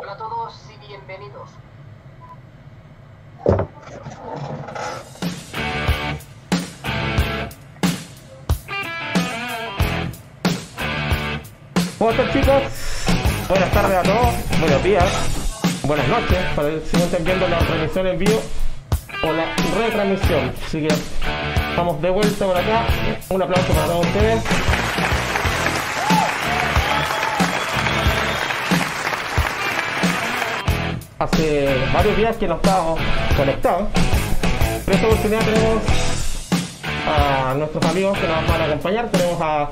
Hola a todos y bienvenidos. ¿Cómo están chicos? Buenas tardes a todos, buenos días, buenas noches, para si no están viendo la transmisión en vivo o la retransmisión. Así que estamos de vuelta por acá. Un aplauso para todos ustedes. Hace varios días que no estábamos conectados. En esta oportunidad tenemos a nuestros amigos que nos van a acompañar. Tenemos a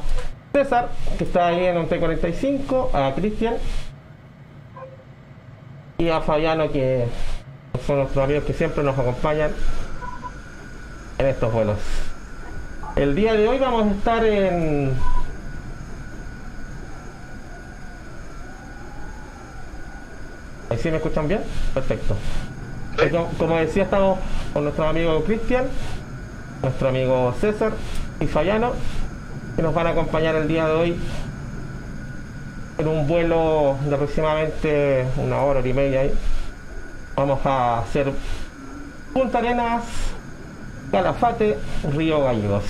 César, que está ahí en un T45, a Cristian y a Fabiano, que son nuestros amigos que siempre nos acompañan en estos vuelos. El día de hoy vamos a estar en... ¿Ahí sí me escuchan bien? Perfecto. Como, como decía, estamos con nuestro amigo Cristian, nuestro amigo César y Fayano, que nos van a acompañar el día de hoy en un vuelo de aproximadamente una hora, hora y media. Ahí. Vamos a hacer Punta Arenas, Calafate, Río Gallegos.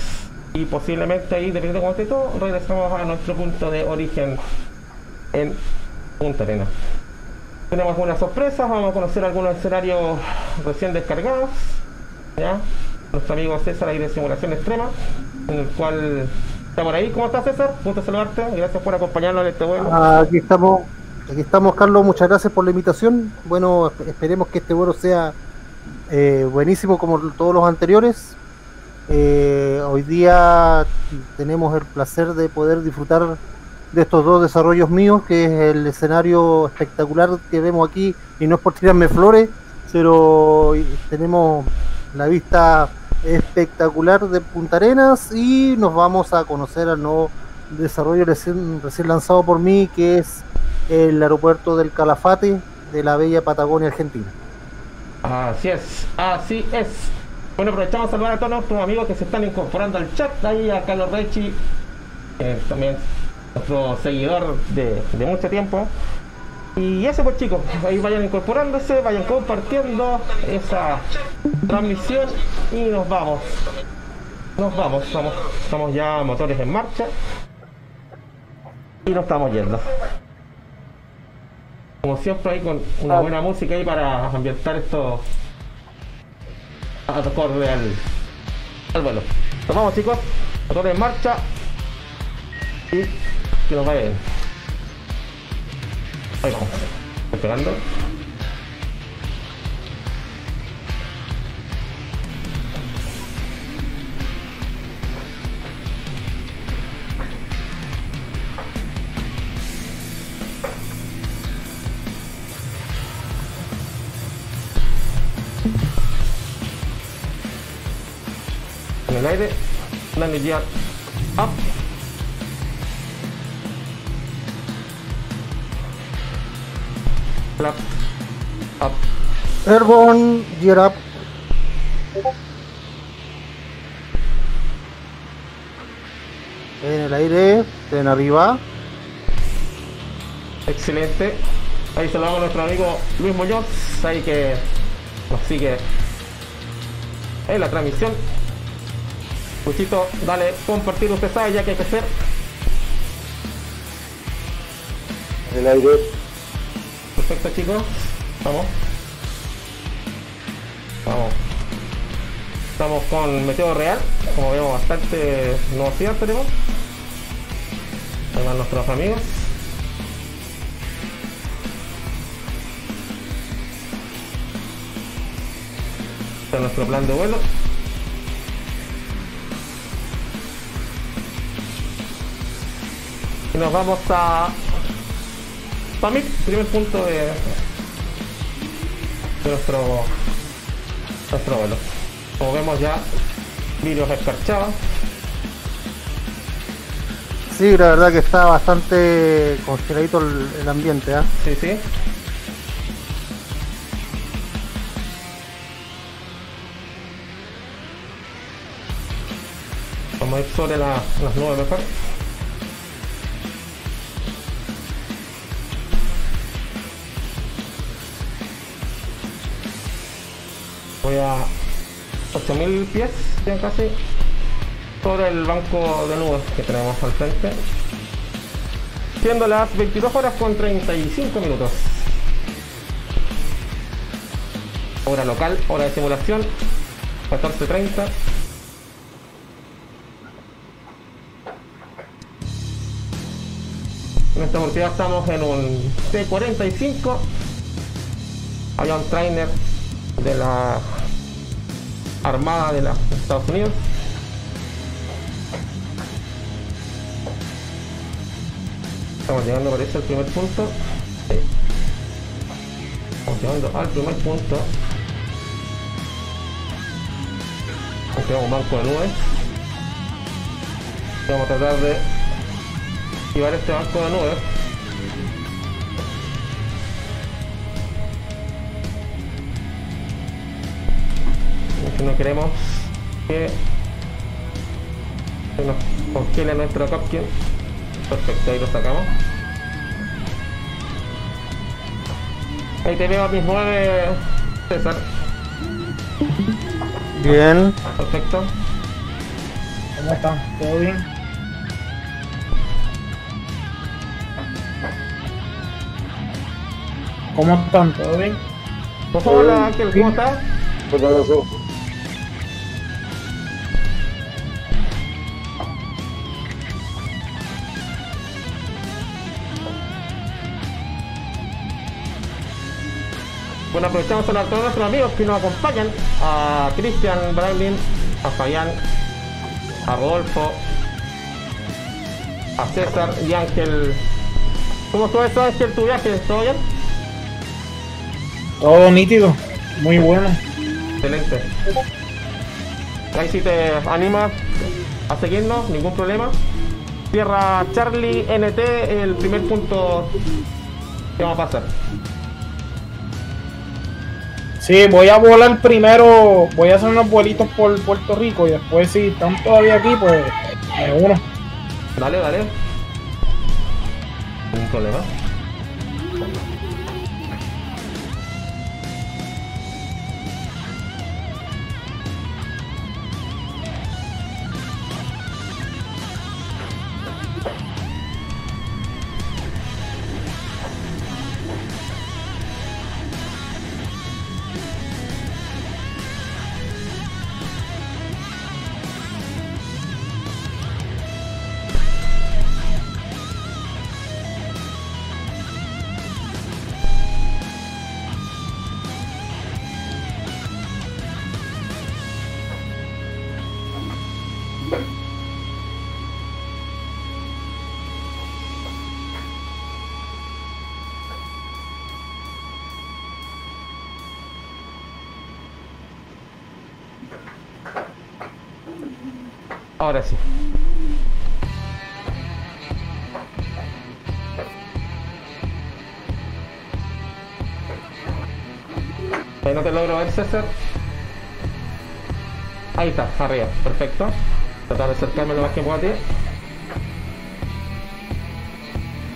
Y posiblemente ahí, dependiendo de cómo esté todo, regresamos a nuestro punto de origen en Punta Arenas. Tenemos algunas sorpresas, vamos a conocer algunos escenarios recién descargados. ¿ya? Nuestro amigo César ahí de Simulación Extrema, en el cual está por ahí. ¿Cómo estás César? Gusto saludarte. Gracias por acompañarnos en este vuelo. Aquí estamos, aquí estamos Carlos, muchas gracias por la invitación. Bueno, esperemos que este vuelo sea eh, buenísimo como todos los anteriores. Eh, hoy día tenemos el placer de poder disfrutar de estos dos desarrollos míos, que es el escenario espectacular que vemos aquí, y no es por tirarme flores, pero tenemos la vista espectacular de Punta Arenas y nos vamos a conocer al nuevo desarrollo recién, lanzado por mí, que es el aeropuerto del Calafate de la bella Patagonia Argentina. Así es, así es. Bueno, aprovechamos a saludar a todos nuestros amigos que se están incorporando al chat. Ahí a Carlos Rechi, eh, también nuestro seguidor de, de, mucho tiempo. Y eso pues chicos, ahí vayan incorporándose, vayan compartiendo esa transmisión y nos vamos. Nos vamos, estamos, estamos ya motores en marcha. Y nos estamos yendo. Como siempre ahí con una buena música ahí para ambientar esto acorde al, al vuelo. Nos vamos chicos, motores en marcha. Y que nos vaya. Ahí vamos. Pegando. En el aire, landing gear up. Flap. Up. Airborne, gear up. En el aire, en arriba. Excelente. Ahí saludamos a nuestro amigo Luis Muñoz, ahí que nos sigue en la transmisión. Luchito, dale compartir, usted sabe ya que hay que hacer. En el aire. Perfecto chicos, vamos. Vamos. Estamos con Meteo Real, como vemos bastante novedad tenemos. Van nuestros amigos. Este es nuestro plan de vuelo. Y nos vamos a Pamit, primer punto de, de nuestro nuestro vuelo. Como vemos ya, vidrios escarchados. Sí, la verdad que está bastante congeladito el, el ambiente, ¿ah? Sí, sí. Vamos a ir sobre la- las nubes mejor. Voy a 8000 pies, ya casi, sobre el banco de nubes que tenemos al frente. Siendo las 22 horas con 35 minutos. Hora local, hora de simulación, 14.30. En esta oportunidad estamos en un T-45. Hay un trainer de la Armada de los Estados Unidos. Estamos llegando, parece, al primer punto. Estamos llegando al primer punto. Un banco de nubes. Vamos a tratar de activar este banco de nubes. No queremos que se nos congele nuestro Copkin. Perfecto, ahí lo sacamos. Ahí te veo a mis nueve, César. Bien. Perfecto. ¿Cómo están? ¿Todo bien? ¿Cómo están? ¿Todo bien? Hola Ángel, ¿cómo estás? Bueno, aprovechamos a todos nuestros amigos que nos acompañan, a Cristian Braulin, a Fabián, a Rodolfo, a César y Ángel. ¿Cómo estuvo eso Ángel, tu viaje? ¿Todo bien? Todo nítido. Muy bueno. Excelente. Ahí si te animas a seguirnos, ningún problema. Tierra Charlie NT, el primer punto que vamos a pasar. Sí, voy a volar primero. Voy a hacer unos vuelitos por Puerto Rico y después, si están todavía aquí, pues me uno. Dale, dale. Ningún problema. Ahora sí. Ahí no te logro ver, César. Ahí está, arriba, perfecto. Tratar de acercarme lo más que pueda a ti.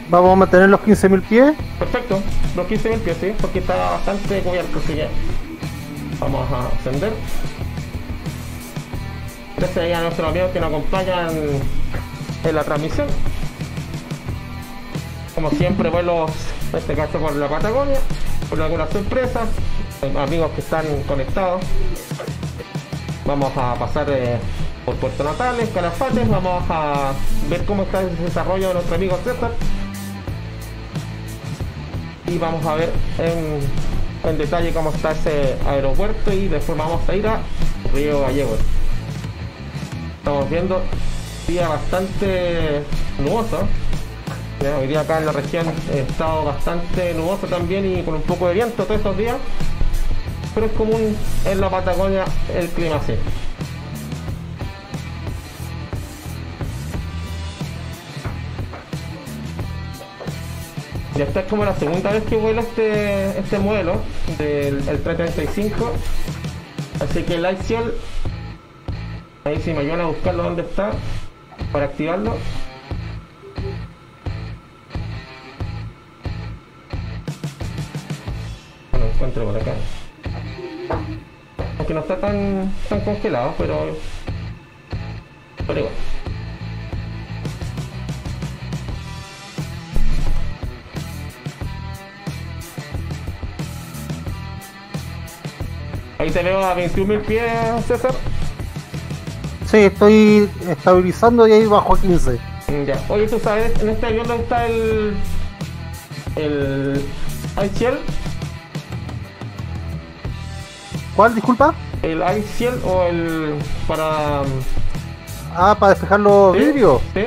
Vamos a mantener los 15.000 pies. Perfecto, los 15.000 pies, sí, porque está bastante cubierto, así que vamos a ascender. Gracias a nuestros amigos que nos acompañan en la transmisión. Como siempre, vuelos, en este caso por la Patagonia, por algunas sorpresas, amigos que están conectados. Vamos a pasar eh, por Puerto Natales, Calafates, vamos a ver cómo está el desarrollo de nuestro amigo César. Y vamos a ver en, en detalle cómo está ese aeropuerto y después vamos a ir a Río Gallegos. Estamos viendo día bastante nuboso. Ya, Hoy día acá en la región ha estado bastante nuboso también y con un poco de viento todos estos días. Pero es común en la Patagonia el clima así. Ya esta es como la segunda vez que vuelo este, este modelo del el 335. Así que el Lightciel Ahí si me ayudan a buscarlo dónde está para activarlo. No lo encuentro por acá. Ok, que no está tan, tan congelado, pero. Pero igual. Ahí te veo a 21.000 pies, César. Sí, estoy estabilizando y ahí bajo a 15. Mm, Ya. Oye, ¿tú sabes en este avión dónde está el. el. Shell? ¿Cuál, disculpa? El Shell o el. para. Ah, para despejar los ¿Sí? vidrios. ¿Sí?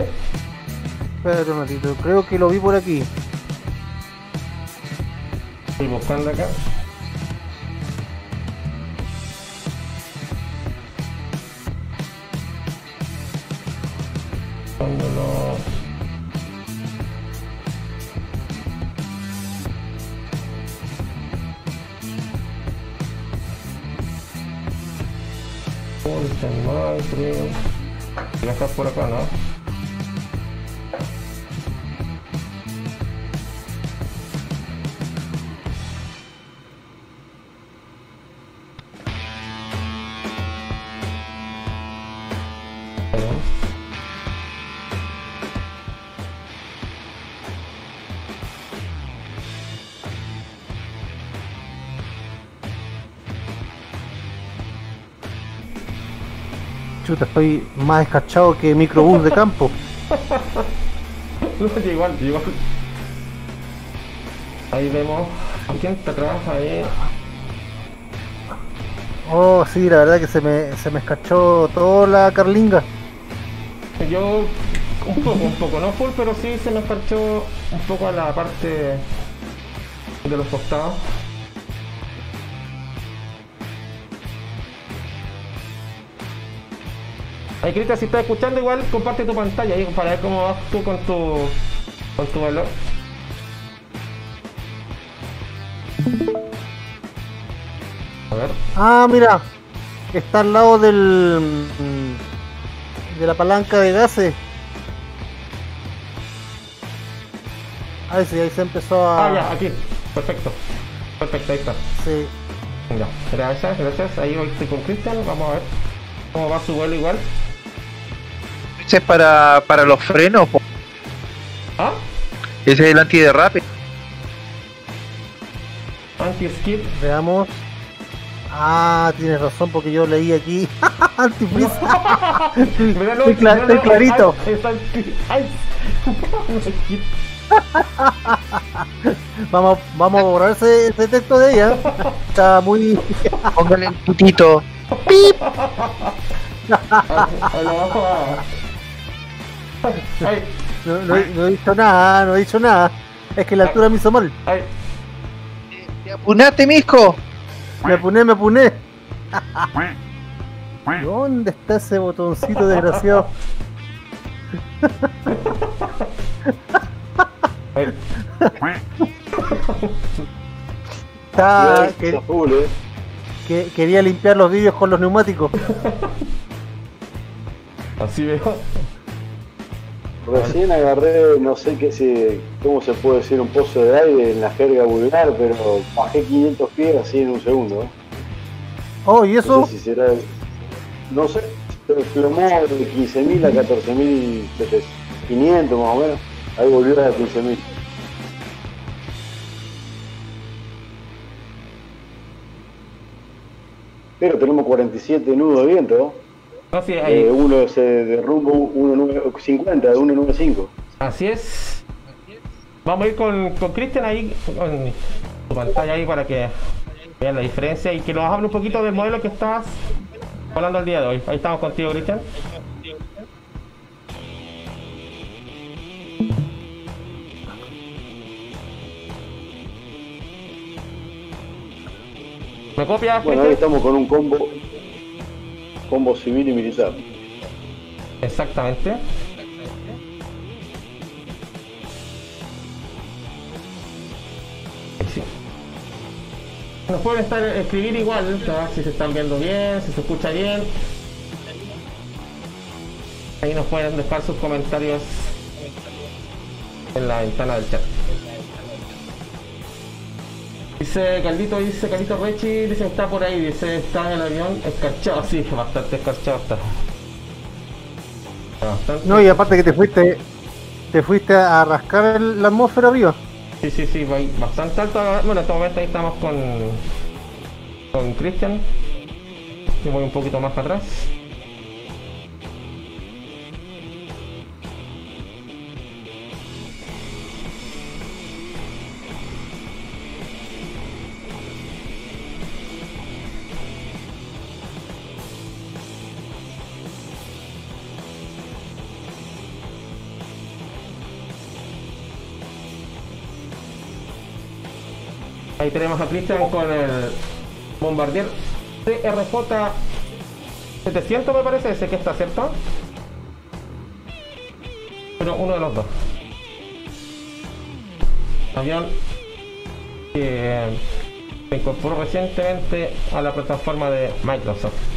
Espérate un ratito, creo que lo vi por aquí. Estoy buscando acá. Cuando lo... Ponte mal, creo. Ya estás por acá, ¿no? Chuta, estoy más escarchado que microbús de campo. No, igual, igual. Ahí vemos quién está atrás, ahí. Oh, sí, la verdad que se me, se me escarchó toda la carlinga. Yo un poco, un poco, no full, pero sí se me escarchó un poco a la parte de los costados. Ahí, Cristian, si estás escuchando, igual comparte tu pantalla ahí para ver cómo vas tú con tu, con tu valor. A ver. Ah, mira, está al lado del de la palanca de gases. Ahí sí, ahí se empezó a. Ah, ya, aquí. Perfecto. Perfecto, ahí está. Sí. Ya, gracias, gracias. Ahí estoy con Cristian. Vamos a ver cómo va su vuelo igual. Ese es para, para los frenos, po. Ah, ese es el antiderrape. anti-skip. Veamos. Ah, tienes razón porque yo leí aquí no, Estoy cla- no, estoy no, clarito. Vamos, vamos a borrar ese, ese texto de ella. Está muy. Póngale el putito. Ay, No, no he- no he dicho nada, no he dicho nada. Es que la altura me hizo mal. ¿Te apunaste, misco? Me apuné, me apuné. ¿Dónde está ese botoncito desgraciado? Está, que- eh. que- quería limpiar los vídeos con los neumáticos. Así veo. Recién agarré, no sé qué se, cómo se puede decir, un pozo de aire en la jerga vulgar, pero bajé 500 pies así en un segundo. ¿eh? Oh, ¿y No eso? sé si será, no sé, se desplomó de 15.000 a 14.500 más o menos. Ahí volvió a 15.000. Pero tenemos 47 nudos de viento, ¿no? No, sí, Eh, uno se derrumba 1.50 de 1.95. Así es. Vamos a ir con, con Cristian ahí, con tu pantalla ahí para que vean la diferencia y que nos hable un poquito del modelo que estás hablando el día de hoy. Ahí estamos contigo, Cristian. ¿Me copias, Bueno, ahí estamos con un combo, combo civil y militar. Exactamente. Nos pueden estar escribir igual, si se están viendo bien, si se escucha bien. Ahí nos pueden dejar sus comentarios en la ventana del chat. Dice Caldito, dice Caldito Rechi, dice que está por ahí, dice está en el avión escarchado, sí, bastante escarchado está. Bastante. No, y aparte que te fuiste, te fuiste a rascar el- la atmósfera arriba. Sí, sí, sí, bastante alto. Bueno, en este momento ahí estamos con con Christian. Yo voy un poquito más para atrás. Tenemos a Christian con el Bombardier CRJ 700 me parece, ese que está cierto. Pero uno de los dos. Avión que se incorporó recientemente a la plataforma de Microsoft.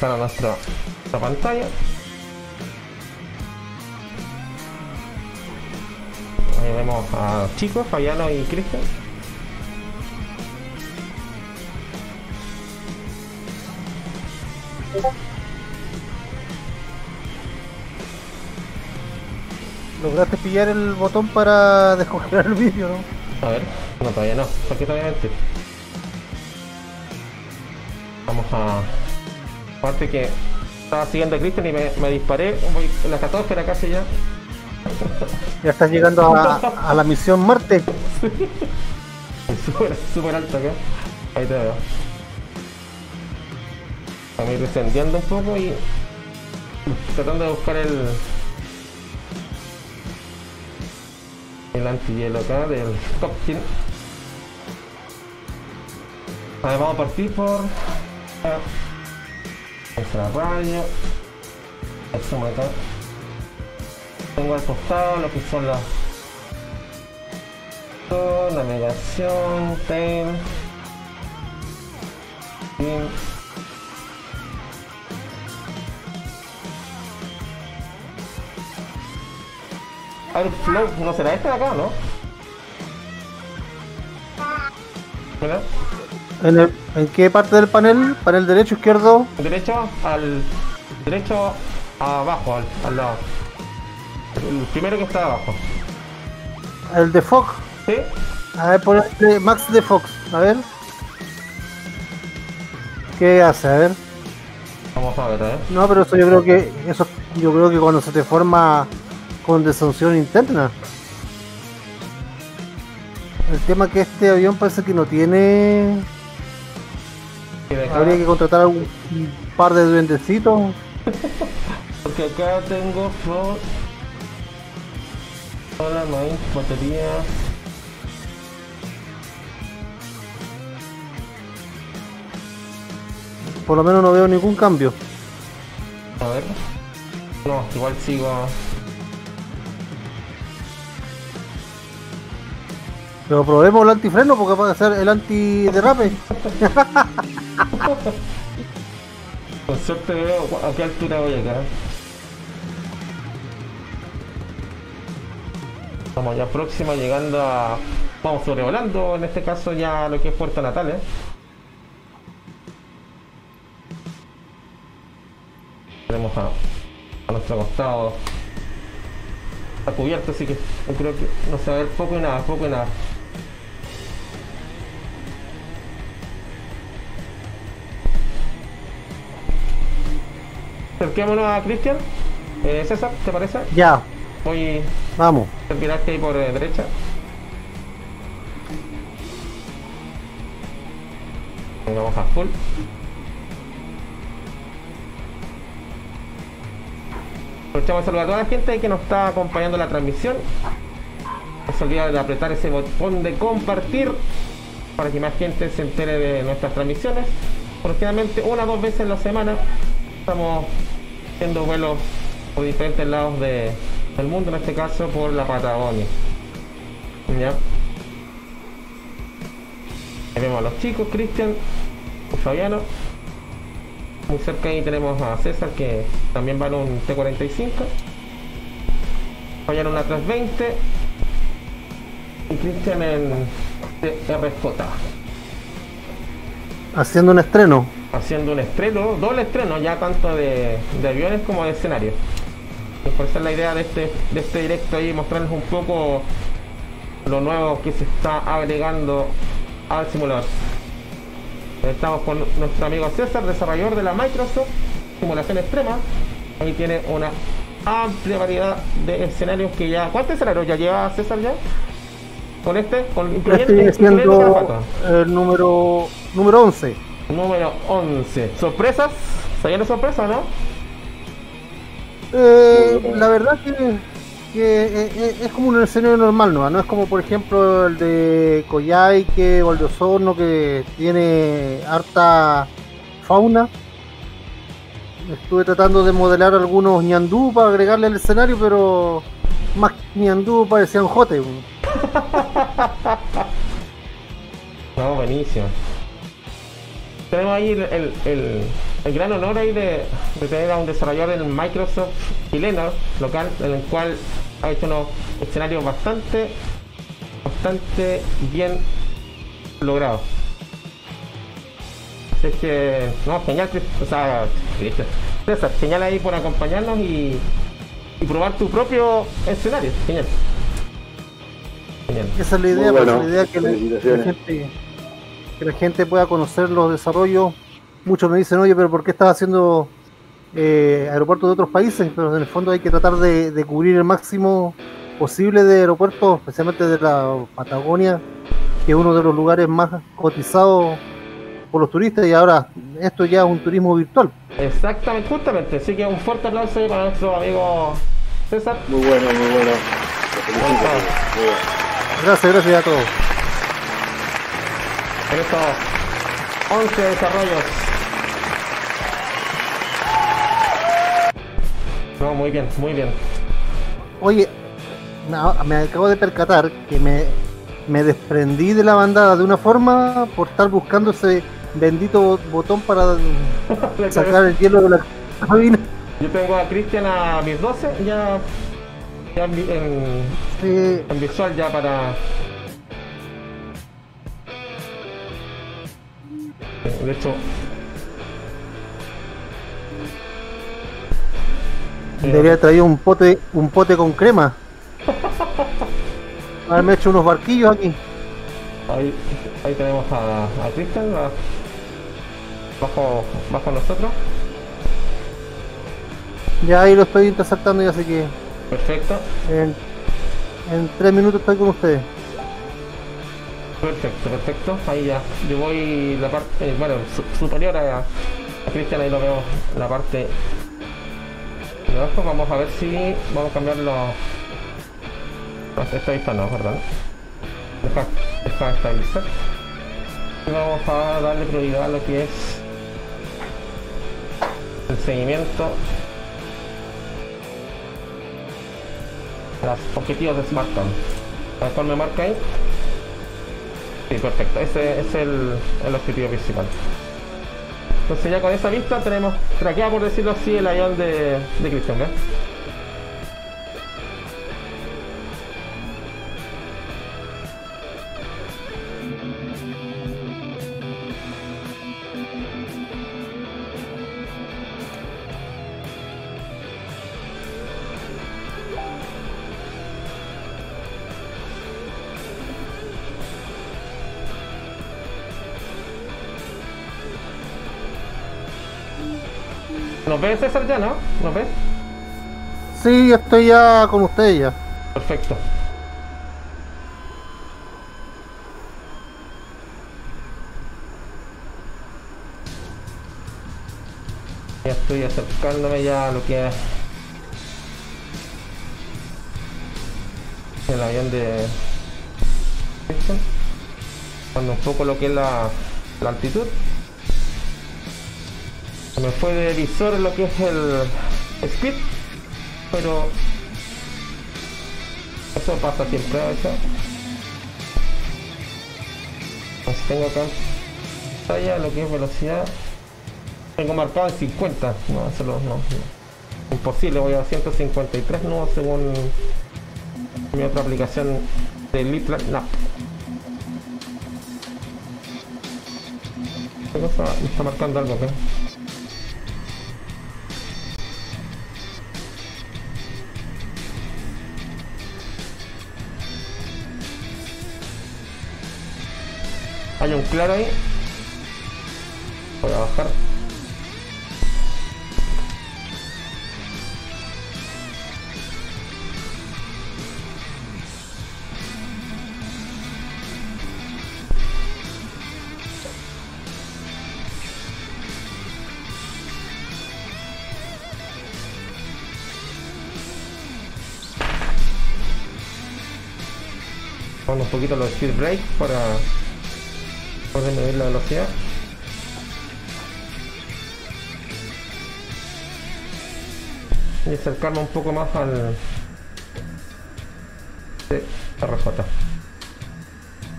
Vamos a nuestra, nuestra pantalla. Ahí vemos a chicos, Fabiano y Cristian. Lograste pillar el botón para descongelar el vídeo, ¿no? A ver, no, todavía no. ¿Por qué todavía mentir? Vamos a. Aparte que estaba siguiendo a Christian y me, me disparé. Voy en la 14 era casi ya. Ya estás llegando a, a la misión Marte. Súper, súper alto acá. Ahí te veo. A ir descendiendo un poco y tratando de buscar el el antihielo acá del Copkin. A ver, vamos a partir por ah, la radio. Eso acá. Tengo al costado lo que son las navegación, tail, fin. Airflow, no será este de acá, ¿no? ¿En, ¿En qué parte del panel? ¿Panel derecho, izquierdo? derecho al derecho abajo, al, al lado. El primero que está abajo. El de Fox. ¿Sí? A ver, ponle Max de Fox. A ver. ¿Qué hace? A ver. Vamos a ver, ¿eh? No, pero eso yo creo que eso yo creo que cuando se te forma condensación interna. El tema es que este avión parece que no tiene. Habría que contratar un par de duendecitos. Porque acá tengo flor. Hola, maíz, batería. Por lo menos no veo ningún cambio. A ver. No, igual sigo. Pero probemos el antifreno porque puede ser el antiderrape. Con suerte veo a qué altura voy acá. Estamos ya próxima llegando a. Vamos sobrevolando en este caso ya lo que es Puerto Natal, ¿eh? Tenemos a, a nuestro costado. Está cubierto, así que yo creo que no se va a ver poco y nada, poco y nada. Acerquémonos a Cristian. Eh, César, ¿te parece? Ya, Voy vamos. a mirarte ahí por eh, derecha. Vamos a full. Aprovechamos de saludar a toda la gente que nos está acompañando en la transmisión. No se olviden de apretar ese botón de compartir para que más gente se entere de nuestras transmisiones. Aproximadamente una o dos veces en la semana estamos haciendo vuelos por diferentes lados de- del mundo, en este caso por la Patagonia. ¿Ya? Ahí vemos a los chicos, Cristian, Fabiano. Muy cerca ahí tenemos a César que también va en un T45. Fabiano una 320. Y Cristian en RJ. Haciendo un estreno. Haciendo un estreno, doble estreno, ya tanto de, de aviones como de escenario. Y por eso es la idea de este, de este directo ahí, mostrarles un poco lo nuevo que se está agregando al simulador. Estamos con nuestro amigo César, desarrollador de la Microsoft Simulación Extrema. Ahí tiene una amplia variedad de escenarios que ya. ¿Cuántos escenarios ya lleva César ya? Con este, con incluyendo, Carapato. el número, número 11. Número 11. ¿Sorpresas? ¿Se viene sorpresa, no? Eh, la verdad que, que eh, eh, es como un escenario normal, ¿no? No es como por ejemplo el de Coyhaique o el de Osorno que tiene harta fauna. Estuve tratando de modelar algunos ñandú para agregarle al escenario, pero más que ñandú parecían jote. No, buenísimo. Tenemos ahí el, el- el- el gran honor ahí de, de tener a un desarrollador en Microsoft chileno, local, en el cual ha hecho unos escenarios bastante, bastante bien logrados. Así es que, no, genial, o sea. César, genial ahí por acompañarnos y, y probar tu propio escenario. Genial. Genial. Esa es la idea, pues, bueno, la idea que la, gente que la gente pueda conocer los desarrollos. Muchos me dicen, oye, pero ¿por qué estás haciendo eh, aeropuertos de otros países? Pero en el fondo hay que tratar de, de cubrir el máximo posible de aeropuertos, especialmente de la Patagonia, que es uno de los lugares más cotizados por los turistas y ahora esto ya es un turismo virtual. Exactamente, justamente. Así que un fuerte aplauso para nuestro amigo César. Muy bueno, muy bueno. Gracias, gracias a todos. En estos 11 desarrollos. No, muy bien, muy bien. Oye, me, me acabo de percatar que me, me desprendí de la bandada de una forma por estar buscando ese bendito botón para sacar el hielo de la cabina. Yo tengo a Cristian a mis 12, ya, ya en, en visual ya para... De hecho... debería traído un pote, un pote con crema. Haberme hecho unos barquillos aquí. Ahí, ahí tenemos a, a Cristian a- bajo, bajo nosotros. Ya ahí lo estoy interceptando y así que Perfecto. en, en tres minutos estoy con ustedes. Perfecto, perfecto. Ahí ya. Yo voy la parte, eh, bueno, su- superior a, a Cristian, ahí lo vemos, la parte de abajo. Vamos a ver si vamos a cambiar los... Esta vista no, ¿verdad? Deja, deja. Y vamos a darle prioridad a lo que es el seguimiento los objetivos de smartphone. A ver cuál me marca ahí. Sí, perfecto. Ese es el, el objetivo principal. Entonces ya con esa vista tenemos traqueado, por decirlo así, el avión de, de ¿ves? Ves César ya, no? ¿Nos ves? Sí, estoy ya con ustedes ya. Perfecto. Ya estoy acercándome ya a lo que es el avión de cuando un poco lo que es la, la altitud me fue de visor lo que es el speed pero eso pasa siempre a veces pues tengo acá pantalla lo que es velocidad tengo marcado en 50 no, eso no, no, imposible voy a 153 nudos según mi otra aplicación de Little Nap ¿Qué cosa? Me está marcando algo acá. Un claro ahí. Voy a bajar. Un poquito los speed para medir la velocidad. Y acercarme un poco más al de RJ.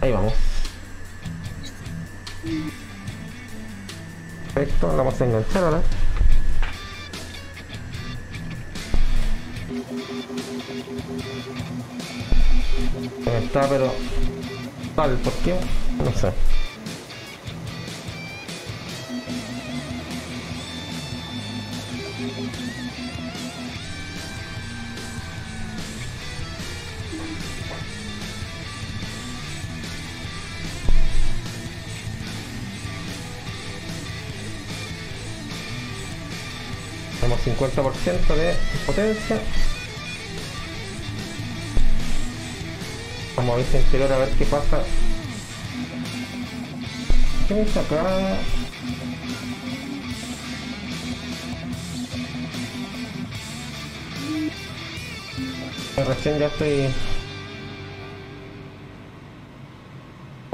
Ahí vamos. Perfecto, la vamos a enganchar ahora. Está pero tal, ¿por qué? No sé. 50% de potencia. Vamos a ver interior a ver qué pasa. ¿Qué es acá? Recién ya estoy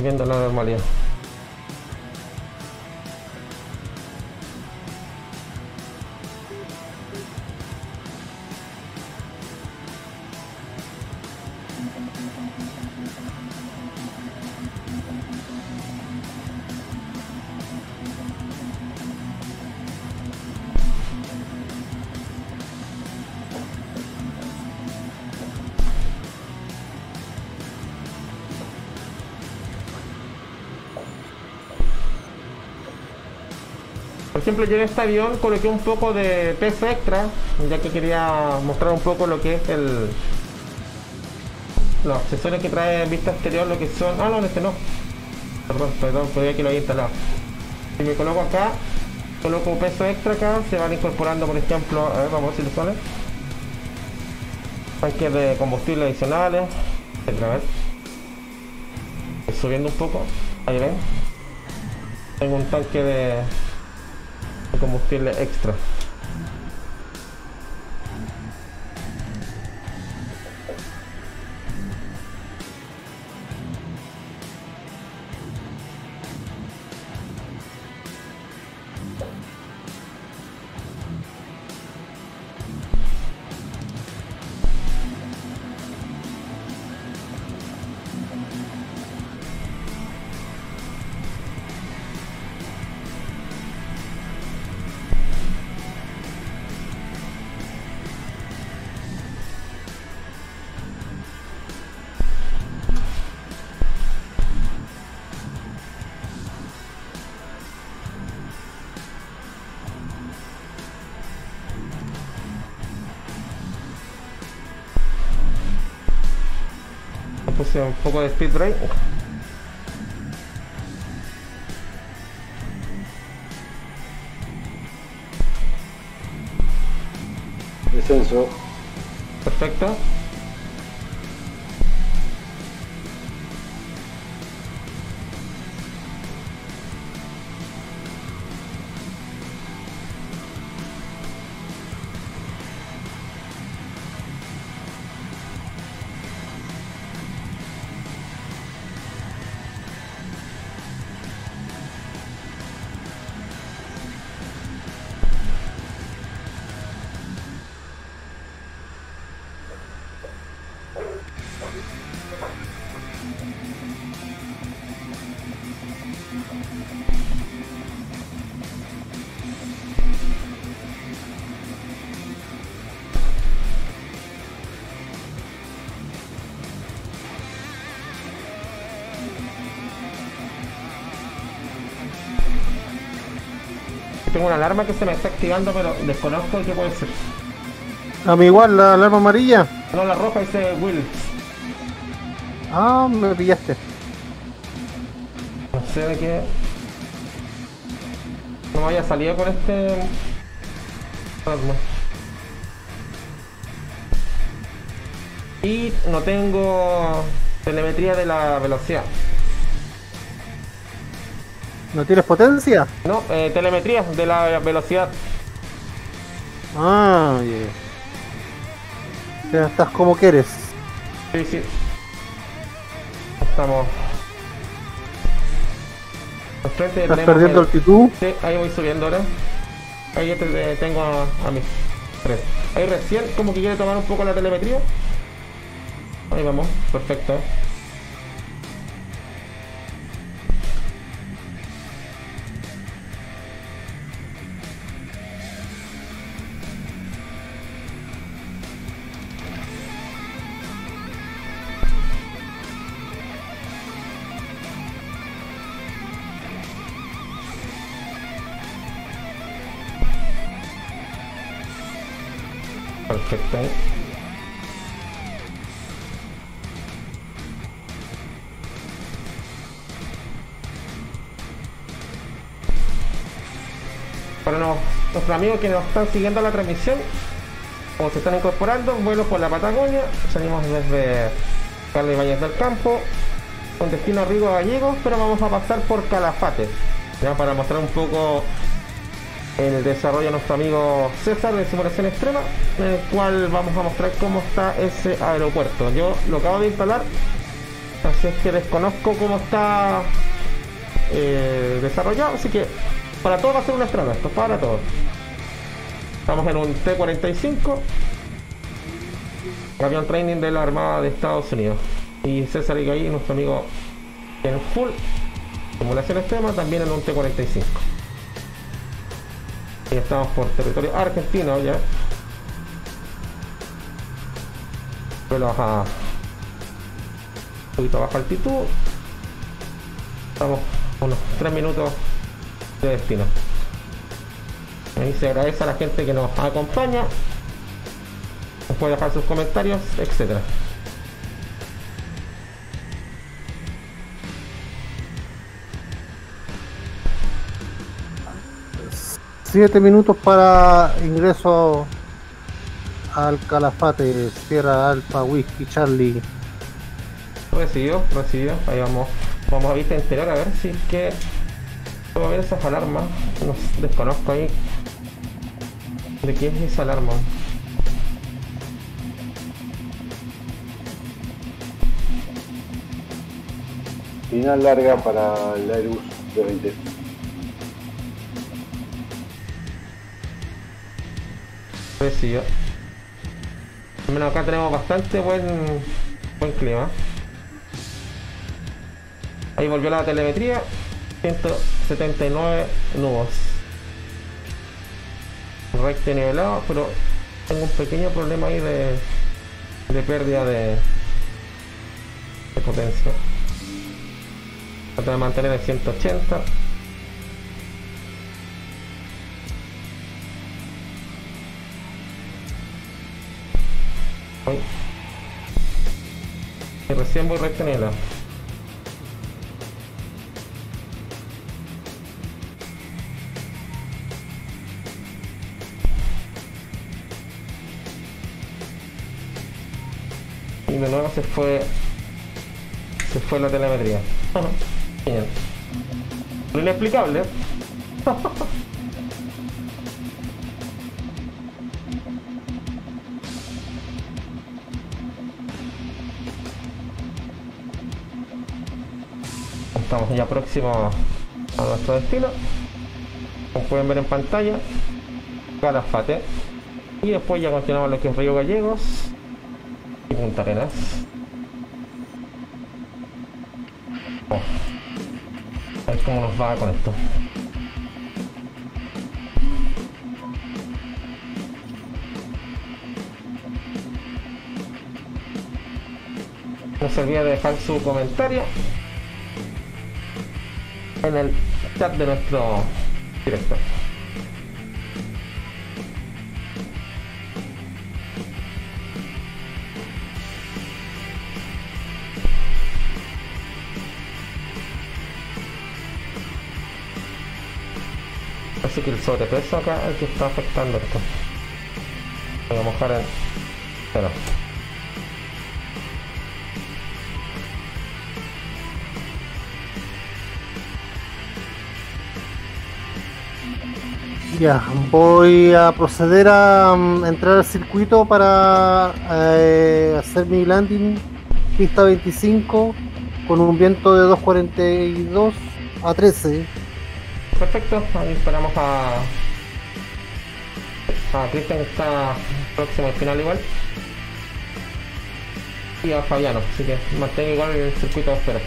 viendo la normalidad. Ejemplo, yo en este avión coloqué un poco de peso extra, ya que quería mostrar un poco lo que es el los accesorios que trae en vista exterior, lo que son... Ah, no, este no. Perdón, perdón, todavía que lo había instalado. Si me coloco acá, coloco peso extra acá, se van incorporando, por ejemplo, a ver, vamos a ver si le sale. Tanques de combustible adicionales, etcétera, a subiendo un poco, ahí ven. Tengo un tanque de combustible extra. Un poco de speed brake. Tengo una alarma que se me está activando, pero desconozco qué puede ser. A mí igual, la alarma amarilla. No, la roja dice Will. Ah, me pillaste. No sé de qué. No me haya salido con este. alarma. Y no tengo telemetría de la velocidad. ¿No tienes potencia? No, eh, telemetría de la velocidad. Ah, yeah. Sea, estás como quieres. Sí, sí. Estamos. Frente Estás perdiendo el- altitud. Sí, ahí voy subiendo ahora. Ahí ya te- tengo a, a mis tres. Ahí recién como que quiere tomar un poco la telemetría. Ahí vamos, perfecto. Ahí. Para nuestros amigos que nos están siguiendo la transmisión, como se están incorporando, vuelo por la Patagonia, salimos desde Carlos Ibáñez del Campo, con destino a Rigo Gallegos, pero vamos a pasar por Calafate, ya para mostrar un poco el desarrollo de nuestro amigo César de Simulación Extrema, en el cual vamos a mostrar cómo está ese aeropuerto. Yo lo acabo de instalar, así es que desconozco cómo está eh, desarrollado, así que para todos va a ser una estrada, esto para todos. Estamos en un T-45, avión training de la Armada de Estados Unidos. Y César Igaí, nuestro amigo en full simulación extrema, también en un T-45. Estamos por territorio argentino ya. Vuelo a un poquito baja altitud. Estamos unos 3 minutos de destino. Ahí se agradece a la gente que nos acompaña. Nos puede dejar sus comentarios, etcétera. Siete minutos para ingreso al Calafate, Sierra Alfa, Whisky, Charlie. Recibido, recibido. Ahí vamos. Vamos a vista interior a ver si es que puedo ver esas alarmas. No sé, desconozco ahí. ¿De qué es esa alarma? Final larga para el Airbus D20. Al menos acá tenemos bastante buen, buen clima. Ahí volvió la telemetría. 179 nubes. Recto nivelado, pero tengo un pequeño problema ahí de, de pérdida de, de potencia. Trato de mantener el 180. recién voy reaccionando. Y de nuevo se fue. Se fue la telemetría. Genial. Lo inexplicable. Estamos ya próximos a nuestro destino. Como pueden ver en pantalla, Calafate. Y después ya continuamos lo que es Río Gallegos y Punta Arenas. Oh. A ver cómo nos va con esto. No se olvide de dejar su comentario en el chat de nuestro director. Así que el sobrepeso acá es el que está afectando esto. Voy a mojar en cero. Ya, voy a proceder a mm, entrar al circuito para eh, hacer mi landing pista 25 con un viento de 242 a 13. Perfecto, ahí esperamos a. a Cristian que está próximo al final igual. Y a Fabiano, así que mantenga igual el circuito de espera.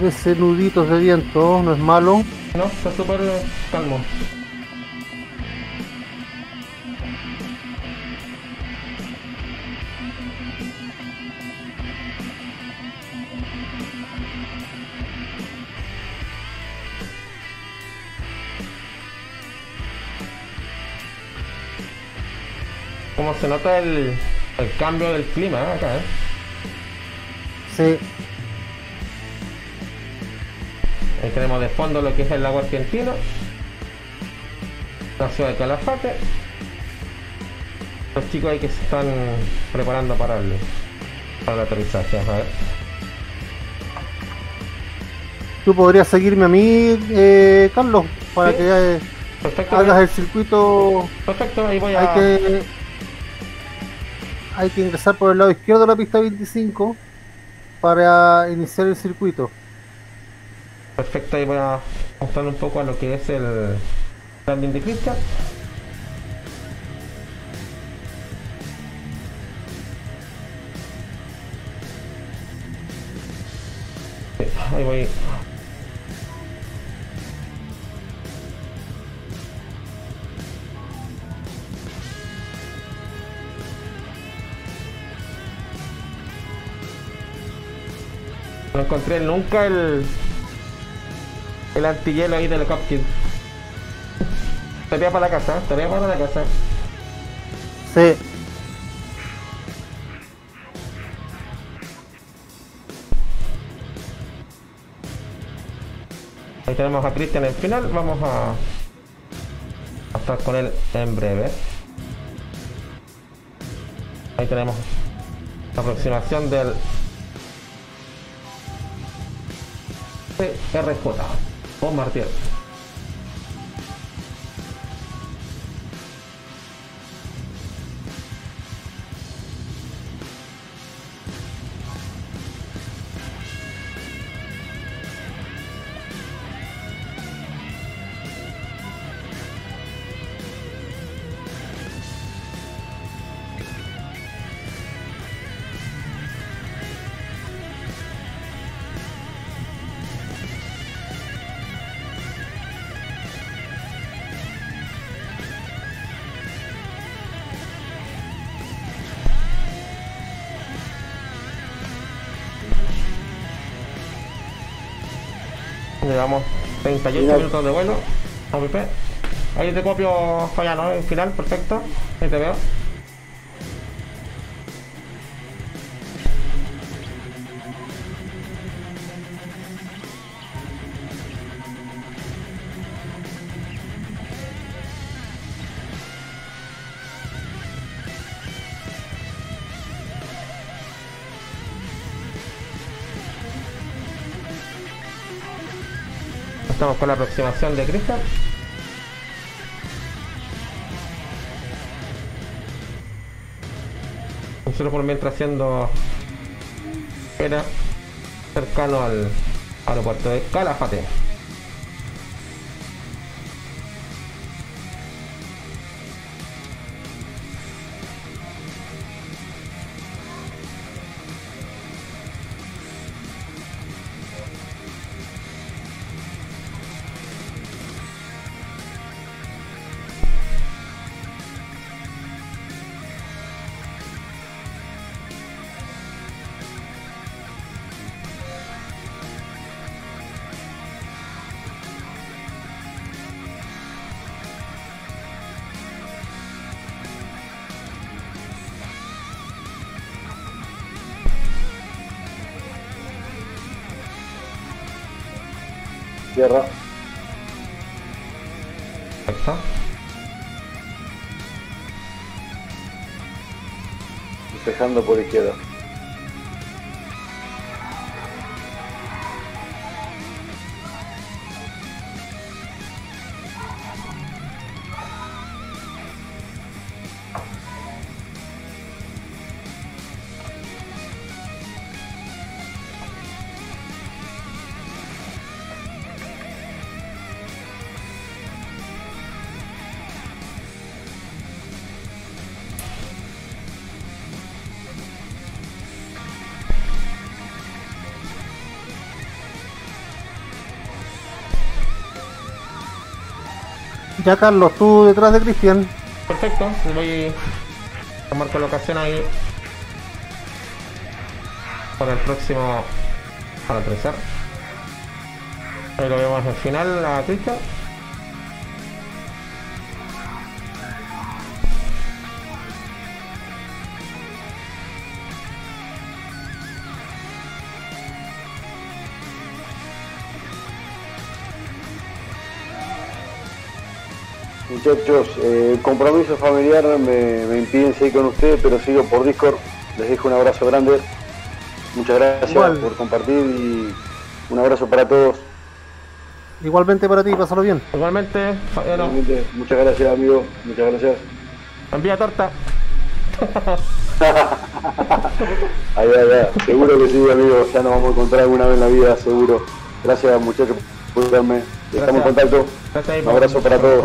Trece nuditos de viento, no es malo. No, está súper calmo. Como se nota el, el cambio del clima acá, ¿eh? Sí, Ahí tenemos de fondo lo que es el lago argentino. La ciudad de Calafate. Los chicos ahí que se están preparando para el, para el aterrizaje. A ver. tú podrías seguirme a mí, eh, Carlos, para Sí. que eh, hagas el circuito. Perfecto, ahí voy Hay a. que, hay que ingresar por el lado izquierdo de la pista 25 para iniciar el circuito. Perfecto, ahí voy a mostrar un poco a lo que es el landing de Christian. Sí, Ahí voy. No encontré nunca el el antihielo ahí del Cupkid. Tarea para la casa, tarea para la casa. Sí, Ahí tenemos a Cristian en final, vamos a, a estar con él en breve. Ahí tenemos la aproximación del RJ o Martier. 38 Final. minutos de vuelo. APP. Ahí te copio Fallano, ¿eh? en final, perfecto. Ahí te veo. Estamos con la aproximación de Cristian. Nosotros por mientras haciendo era cercano al aeropuerto de Calafate. Despejando por izquierda. Ya Carlos, tú detrás de Cristian. Perfecto. Voy a tomar colocación ahí. Para el próximo. Para aterrizar. Ahí lo vemos al final a Cristian. Muchachos, eh, el compromiso familiar me, me impiden seguir con ustedes, pero sigo por Discord. Les dejo un abrazo grande. Muchas gracias Igual. por compartir y un abrazo para todos. Igualmente para ti, pásalo bien. Igualmente, Fabiano, Muchas gracias, amigo. Muchas gracias. envía torta. Ahí, ahí, ahí. Seguro que sí, amigo. Ya nos vamos a encontrar alguna vez en la vida, seguro. Gracias, muchachos, por verme. Estamos en contacto. Gracias Un abrazo para todos.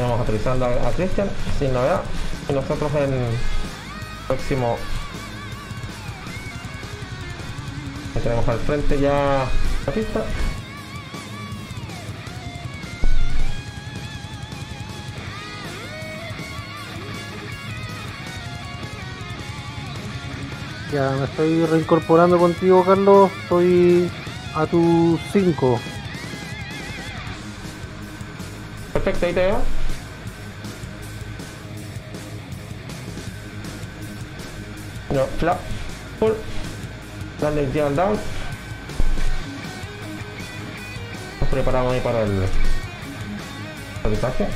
Vamos aterrizando a, a Cristian, sin novedad. Y nosotros en el próximo. Ahí tenemos al frente ya la pista. Ya me estoy reincorporando contigo, Carlos. Estoy a tu 5. Perfecto, ahí te veo. No, flap, full, landing gear down. Nos preparamos ahí para el aterrizaje.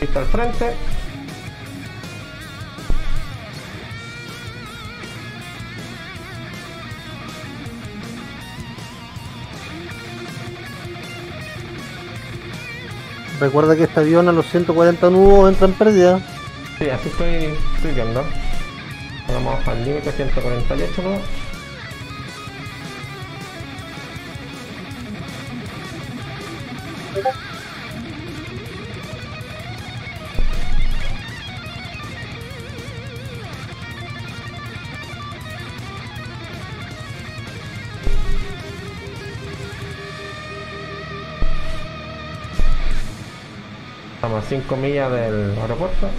Pista al frente. Recuerda que este avión a los 140 nudos entra en pérdida. Sí, así estoy, estoy viendo. Vamos al límite 148 ¿no? Estamos a 5 millas del aeropuerto.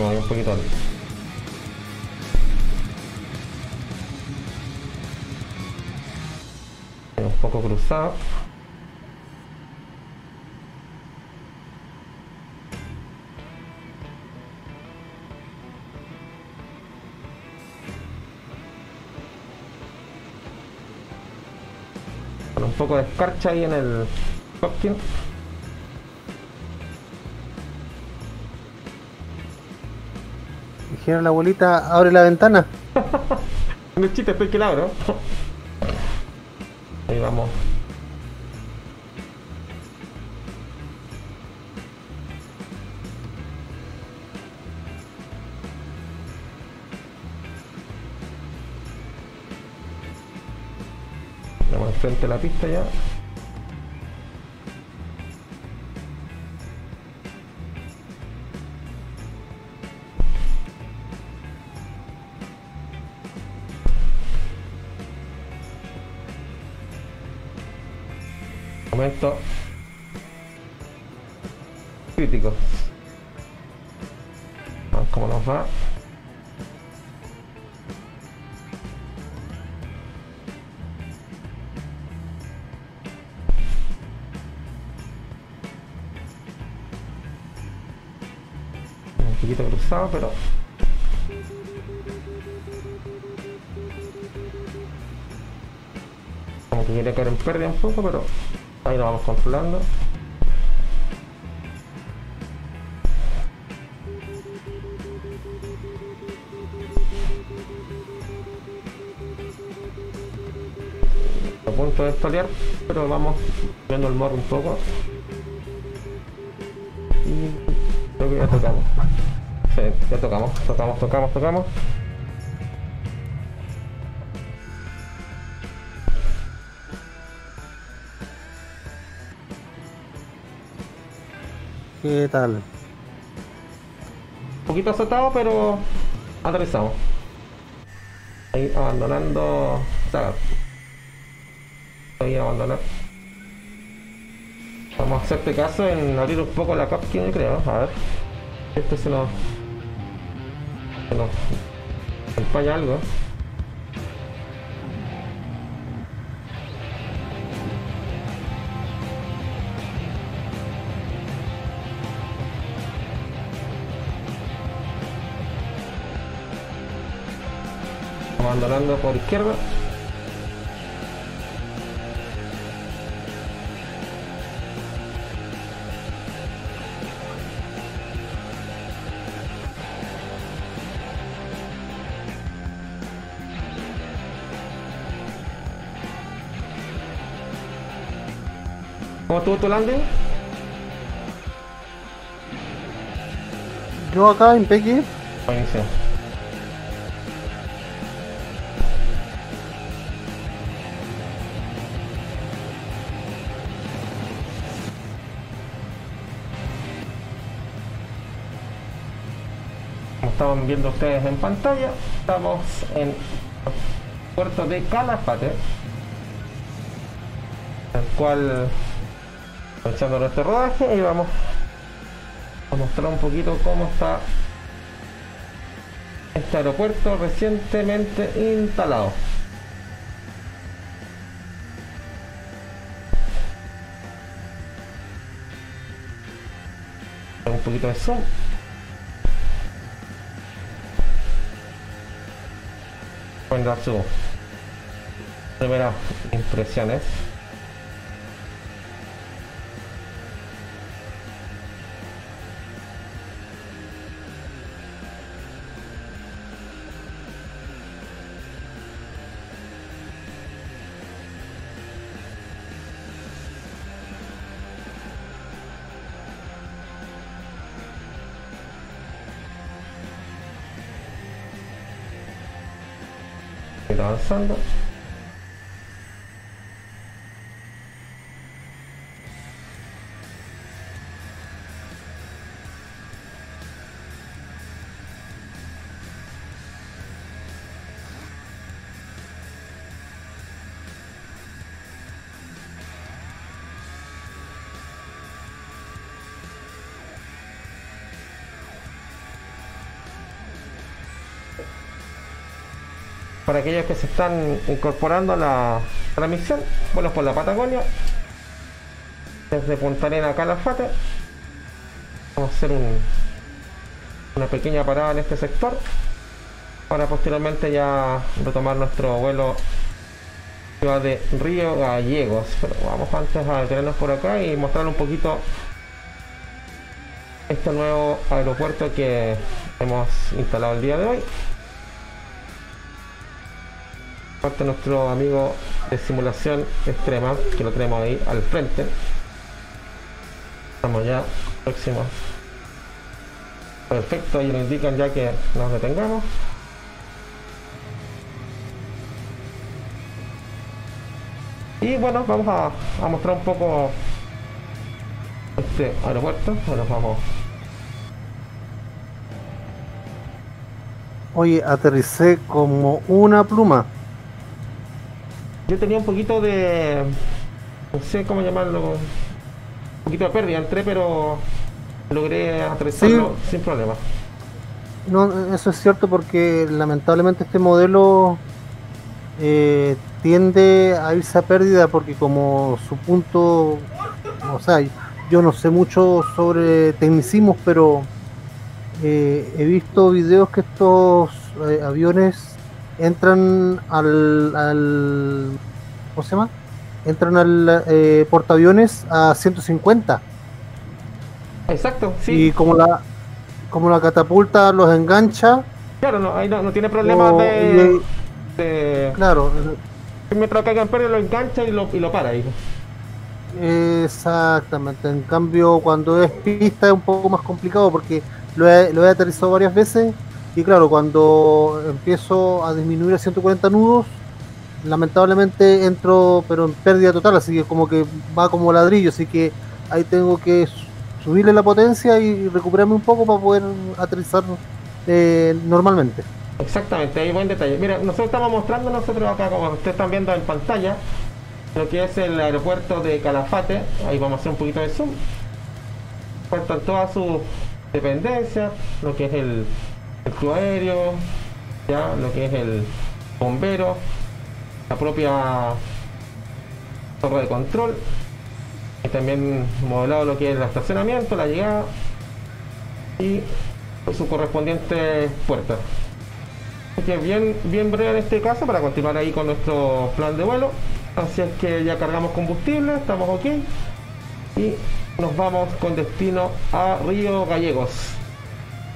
Un poquito antes. Un poco cruzado. Un poco de escarcha ahí en el Hopkins. La abuelita, abre la ventana. No es chiste, estoy que la abro. Ahí vamos. Vamos enfrente de la pista ya. Momento crítico. Vamos cómo nos va. Un poquito cruzado, pero como que quiere caer en pérdida un poco, pero ahí lo vamos controlando. A punto de espalear, pero vamos viendo el morro un poco. Y creo que ya tocamos. Ya tocamos, tocamos, tocamos, tocamos. ¿Qué tal? Un poquito azotado, pero aterrizamos. Ahí abandonando. Ahí abandonar. Vamos a hacerte caso en abrir un poco la capkin, creo. A ver. Esto se nos. Se nos. empaña algo. Abandonando por izquierda. ¿Cómo estuvo tu landing? Yo acá en Peque, Buenísimo. Viendo ustedes en pantalla, estamos en el puerto de Calafate, el cual echando nuestro rodaje y vamos a mostrar un poquito cómo está este aeropuerto recientemente instalado. Un poquito de zoom. Bueno, su primeras impresiones. Ir avanzando. Para aquellos que se están incorporando a la transmisión, vuelos por la Patagonia, desde Punta Arena a Calafate. Vamos a hacer un- una pequeña parada en este sector para posteriormente ya retomar nuestro vuelo ciudad de Río Gallegos. Pero vamos antes a detenernos por acá y mostrar un poquito este nuevo aeropuerto que hemos instalado el día de hoy. Parte nuestro amigo de simulación extrema, que lo tenemos ahí al frente. Estamos ya próximos. Perfecto, ahí nos indican ya que nos detengamos. Y bueno, vamos a, mostrar un poco este aeropuerto. Bueno, vamos. Oye, aterricé como una pluma. Yo tenía un poquito de. No sé cómo llamarlo. Un poquito de pérdida. Entré, pero logré aterrizarlo sin problema. No, eso es cierto porque lamentablemente este modelo eh, tiende a irse a pérdida porque como su punto, o sea, yo no sé mucho sobre tecnicismos, pero eh, he visto videos que estos eh, aviones entran al, al ¿cómo se llama? Entran al eh, portaaviones a 150 Exacto, sí. y como la como la catapulta los engancha, Claro, no, ahí no, no tiene problemas o- de, claro, Mientras caiga en pérdida, lo engancha y lo, y lo para ahí. Exactamente, en cambio cuando es pista es un poco más complicado porque lo he, lo he aterrizado varias veces y claro, cuando empiezo a disminuir a 140 nudos, lamentablemente entro pero en pérdida total, así que como que va como ladrillo, así que ahí tengo que su- subirle la potencia y recuperarme un poco para poder aterrizar eh, normalmente. Exactamente, ahí buen detalle. Mira, nosotros estamos mostrando nosotros acá, como ustedes están viendo en pantalla, lo que es el aeropuerto de Calafate. Ahí vamos a hacer un poquito de zoom. Cuentan todas sus dependencias, lo que es el, el aéreo, ya, lo que es el bombero, la propia torre de control, y también modelado lo que es el estacionamiento, la llegada y su correspondiente puerta. Así que bien, bien breve en este caso para continuar ahí con nuestro plan de vuelo. Así es que ya cargamos combustible, estamos ok. Y nos vamos con destino a Río Gallegos.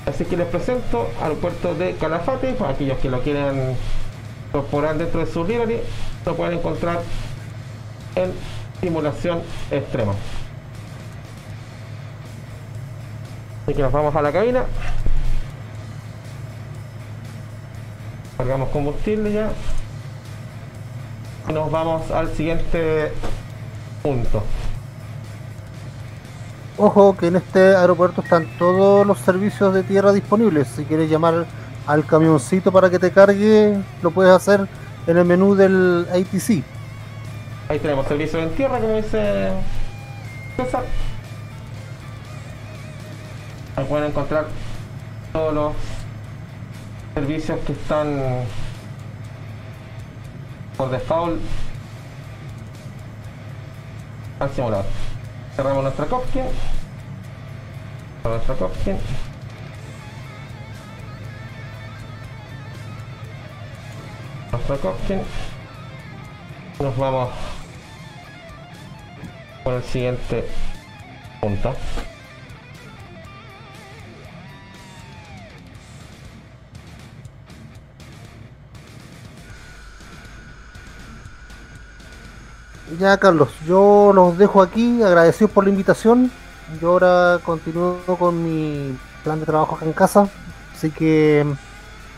Así que les presento al puerto de Calafate. Para aquellos que lo quieran incorporar dentro de su library, lo pueden encontrar en simulación extrema. Así que nos vamos a la cabina. Cargamos combustible ya. Y nos vamos al siguiente punto. Ojo que en este aeropuerto están todos los servicios de tierra disponibles. Si quieres llamar al camioncito para que te cargue, lo puedes hacer en el menú del ATC. Ahí tenemos servicio en tierra, como dice César. Ahí pueden encontrar todos los servicios que están por default al simulador. Cerramos nuestra Kopkin. Nuestra Kopkin. Nuestra Kopkin. Nos vamos con el siguiente punto. Ya, Carlos, yo los dejo aquí, agradecidos por la invitación. Yo ahora continúo con mi plan de trabajo acá en casa. Así que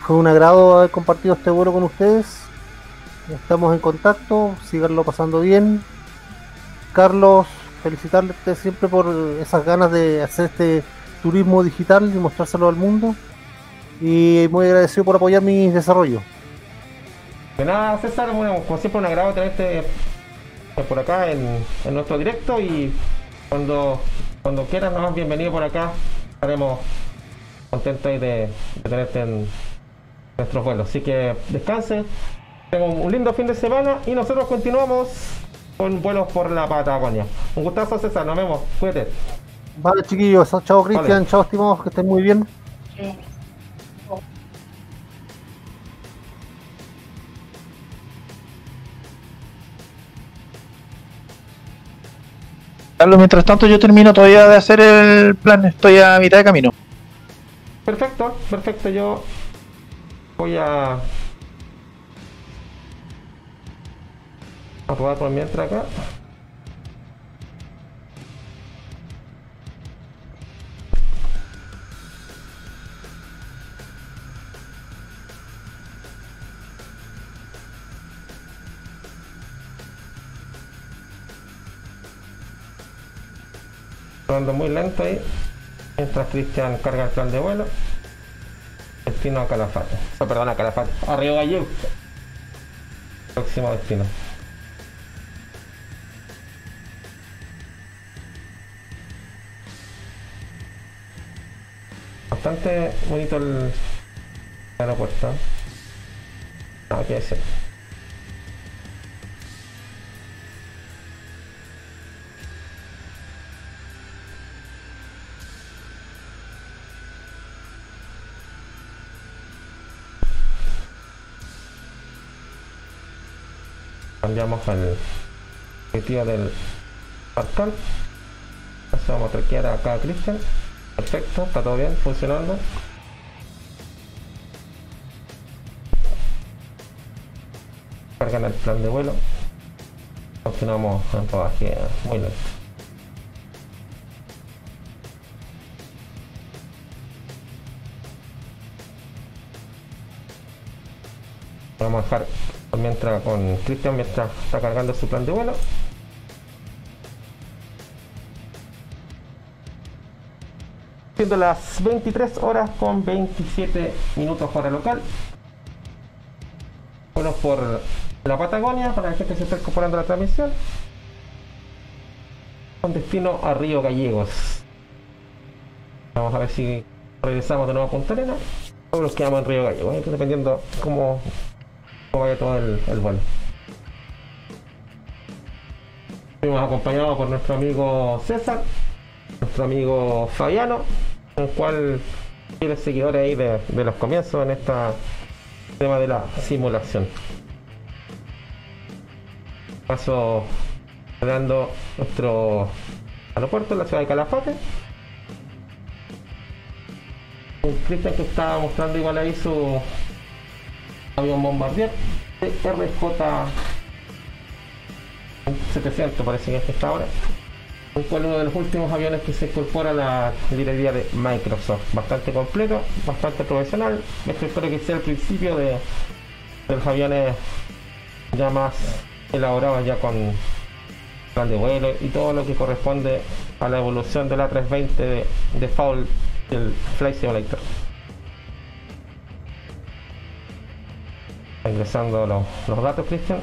fue un agrado haber compartido este vuelo con ustedes. Estamos en contacto, síganlo pasando bien. Carlos, felicitarte siempre por esas ganas de hacer este turismo digital y mostrárselo al mundo. Y muy agradecido por apoyar mis desarrollos. De nada, César, como siempre un agrado tenerte eh, por acá en, en nuestro directo y cuando, cuando quieras, nomás bienvenido por acá. Estaremos contentos de, de tenerte en nuestros vuelos. Así que descanse, tenga un, un lindo fin de semana y nosotros continuamos con vuelos por la Patagonia. Un gustazo, César, nos vemos, cuídate. Vale, chiquillos, chao Cristian, Vale. chao estimados, que estén muy bien. Carlos, mientras tanto yo termino todavía de hacer el plan, estoy a mitad de camino. Perfecto, perfecto. Yo voy a. A probar por mientras acá. Ando muy lento ahí. Mientras Cristian carga el plan de vuelo. Destino a Calafate. Oh, perdón, a Calafate. A Río Gallego. Próximo destino. Bastante bonito el aeropuerto. No, que decir. Cambiamos al objetivo del parcal vamos a traquear acá a Christian. Perfecto, está todo bien, funcionando. Cargan el plan de vuelo. Continuamos en rodaje muy lento vamos a dejar mientras con Cristian mientras está cargando su plan de vuelo. Siendo las 23 horas con 27 minutos hora local. Bueno por la Patagonia para la gente que se está incorporando a la transmisión. Con destino a Río Gallegos. Vamos a ver si regresamos de nuevo a Punta Arena. O nos quedamos en Río Gallegos ¿eh? dependiendo cómo vaya todo el, el vuelo. Fuimos acompañados por nuestro amigo César, nuestro amigo Fabiano, el cual tiene seguidores ahí de, los comienzos en este tema de la simulación. Paso creando nuestro aeropuerto en la ciudad de Calafate. Un Cristian que estaba mostrando igual ahí su avión bombardier RJ 700 parece que es esta ahora un uno de los últimos aviones que se incorpora a la librería de Microsoft. Bastante completo, bastante profesional. Espero que sea el principio de, de los aviones ya más elaborados ya con plan de vuelo y todo lo que corresponde a la evolución de la 320 de, de Foul del Flight Simulator ingresando los, los datos, Cristian.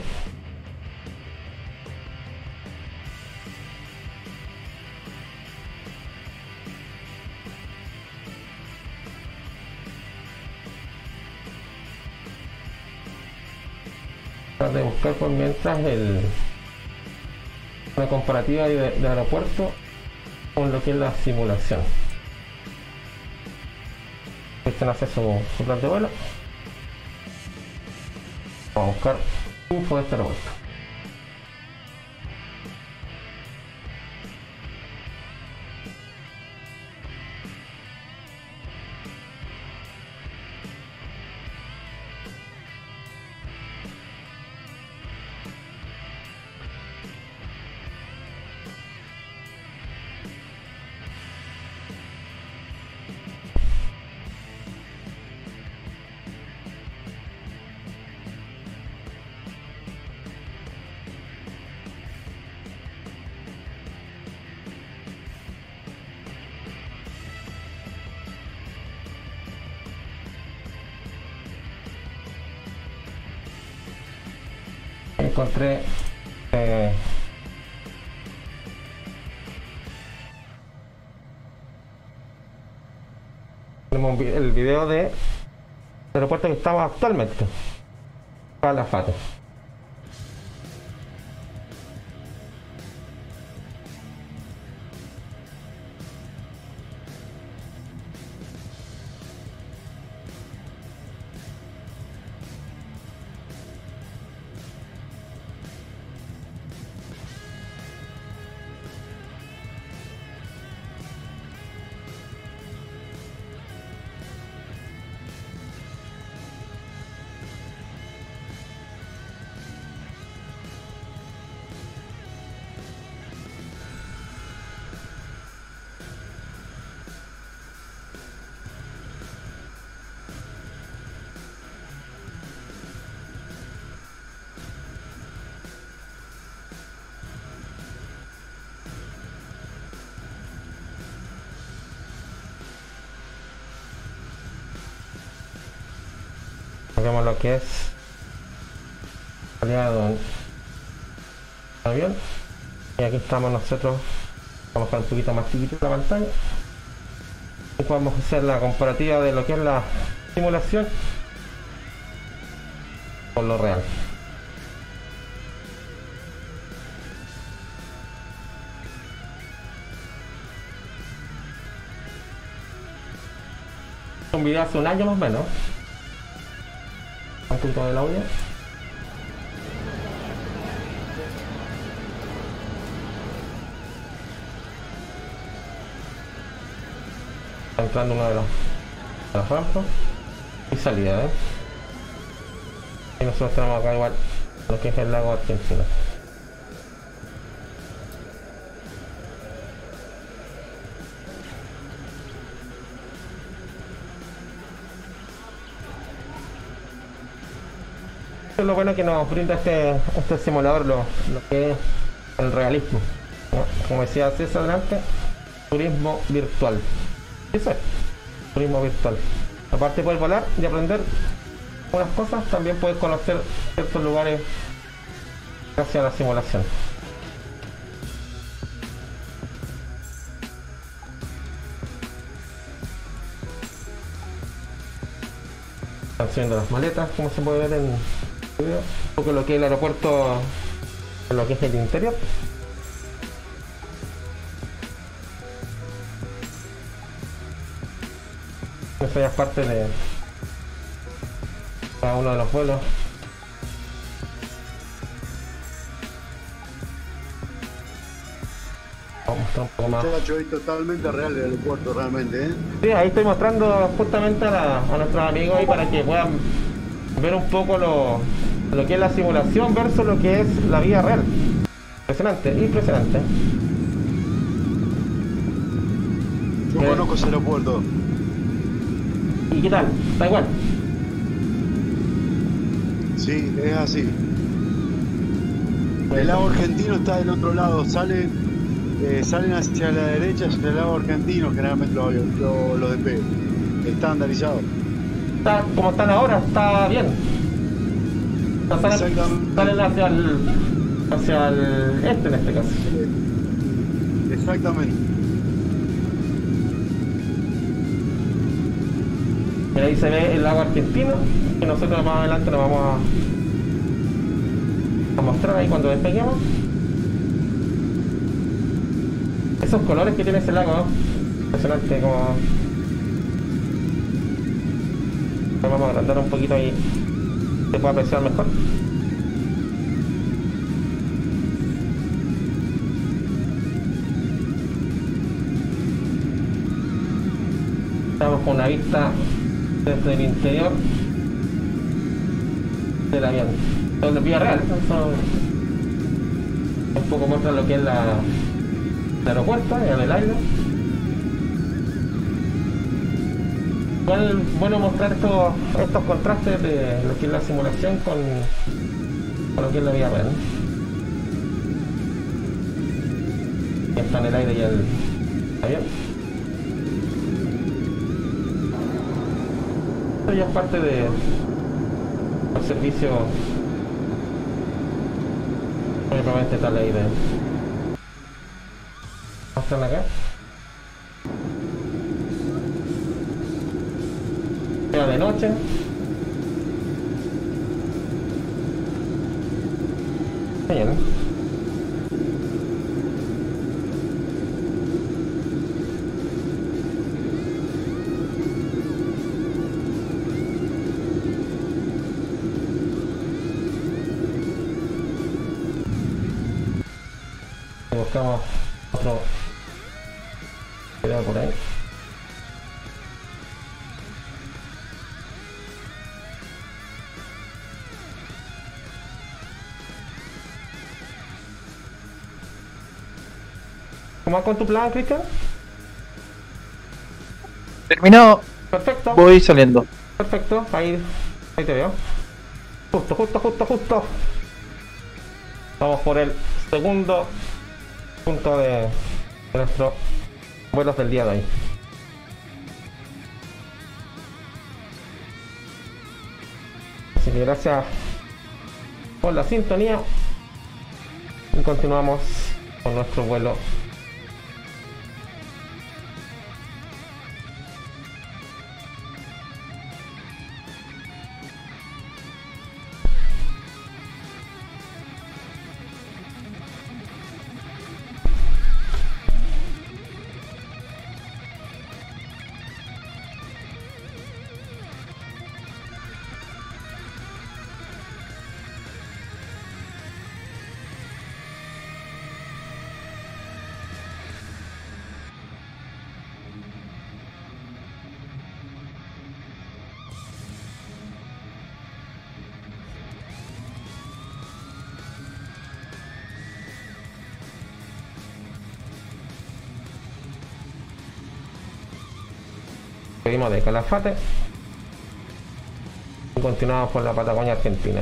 de buscar por mientras el una comparativa de, aeropuerto con lo que es la simulación. Cristian hace su plan de vuelo. Vamos a buscar info de este aeropuerto. Encontré eh, el video de aeropuerto que estamos actualmente. Calafate que es aliado en avión. Y aquí estamos nosotros. Vamos a un poquito más chiquito la pantalla. Y podemos hacer la comparativa de lo que es la simulación con lo real. Un video hace un año más o menos. Un punto del audio. Está entrando uno de los, de los rampas y salida, ¿eh? Y nosotros tenemos acá igual lo que es el lago Argentina. Que nos brinda este, este simulador, lo, que es el realismo. Como decía César delante, turismo virtual. Eso es, turismo virtual. Aparte de volar y aprender unas cosas, también puedes conocer ciertos lugares gracias a la simulación. Están subiendo las maletas, como se puede ver en poco lo que es el aeropuerto, lo que es el interior. Eso ya es parte de cada uno de los mostrar un poco más. Totalmente real el aeropuerto, realmente, ¿eh? Sí, ahí estoy mostrando justamente a, la- a nuestros amigos ahí para que puedan ver un poco lo, lo que es la simulación versus lo que es la vida real. Impresionante, impresionante. Yo ¿Qué? conozco ese aeropuerto. ¿Y qué tal? ¿Está igual? Sí, es así. El lago argentino está del otro lado, salen, eh, salen hacia la derecha, hacia el lago argentino, generalmente los lo, los DP. Estandarizado. Está como están ahora, está bien. Salen, hacia el, hacia el este en este caso. Exactamente. Mira, ahí se ve el lago argentino y nosotros más adelante nos vamos a, a mostrar ahí cuando despeguemos. Esos colores que tiene ese lago, ¿no? impresionante como... Vamos a agrandar un poquito ahí, se puede apreciar mejor. Estamos con una vista desde el interior del avión. Donde vía real, un poco muestra lo que es la, el aeropuerto, el aire. Bueno mostrar estos, estos contrastes de lo que es la simulación con, lo que es la vida real. Está en el aire ya el avión. Esto ya es parte de el servicio probablemente está ahí de mostran acá Era de noche. Bien buscamos otro ¿Cómo vas con tu plan, Cristian? Terminado, Perfecto, voy saliendo. perfecto. Ahí, ahí te veo. Justo, justo, justo, justo. Vamos por el segundo punto de, de nuestros vuelos del día de hoy. Así que gracias por la sintonía. Y continuamos con nuestro vuelo. Seguimos de Calafate. Y continuamos por la Patagonia Argentina.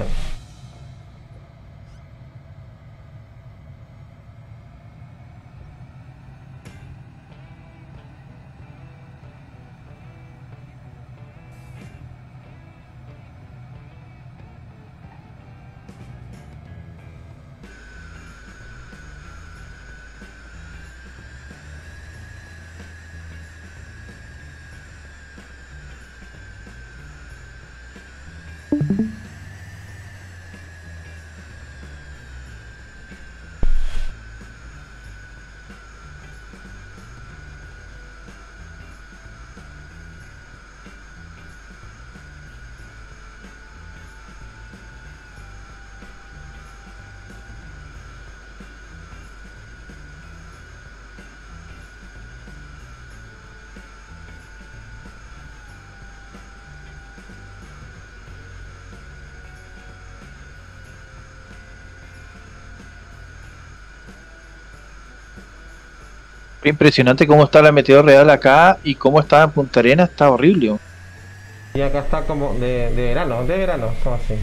Impresionante cómo está la meteor real acá y cómo está en Punta Arenas, está horrible. Y acá está como de, de verano, de verano, como así.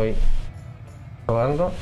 Voy probando.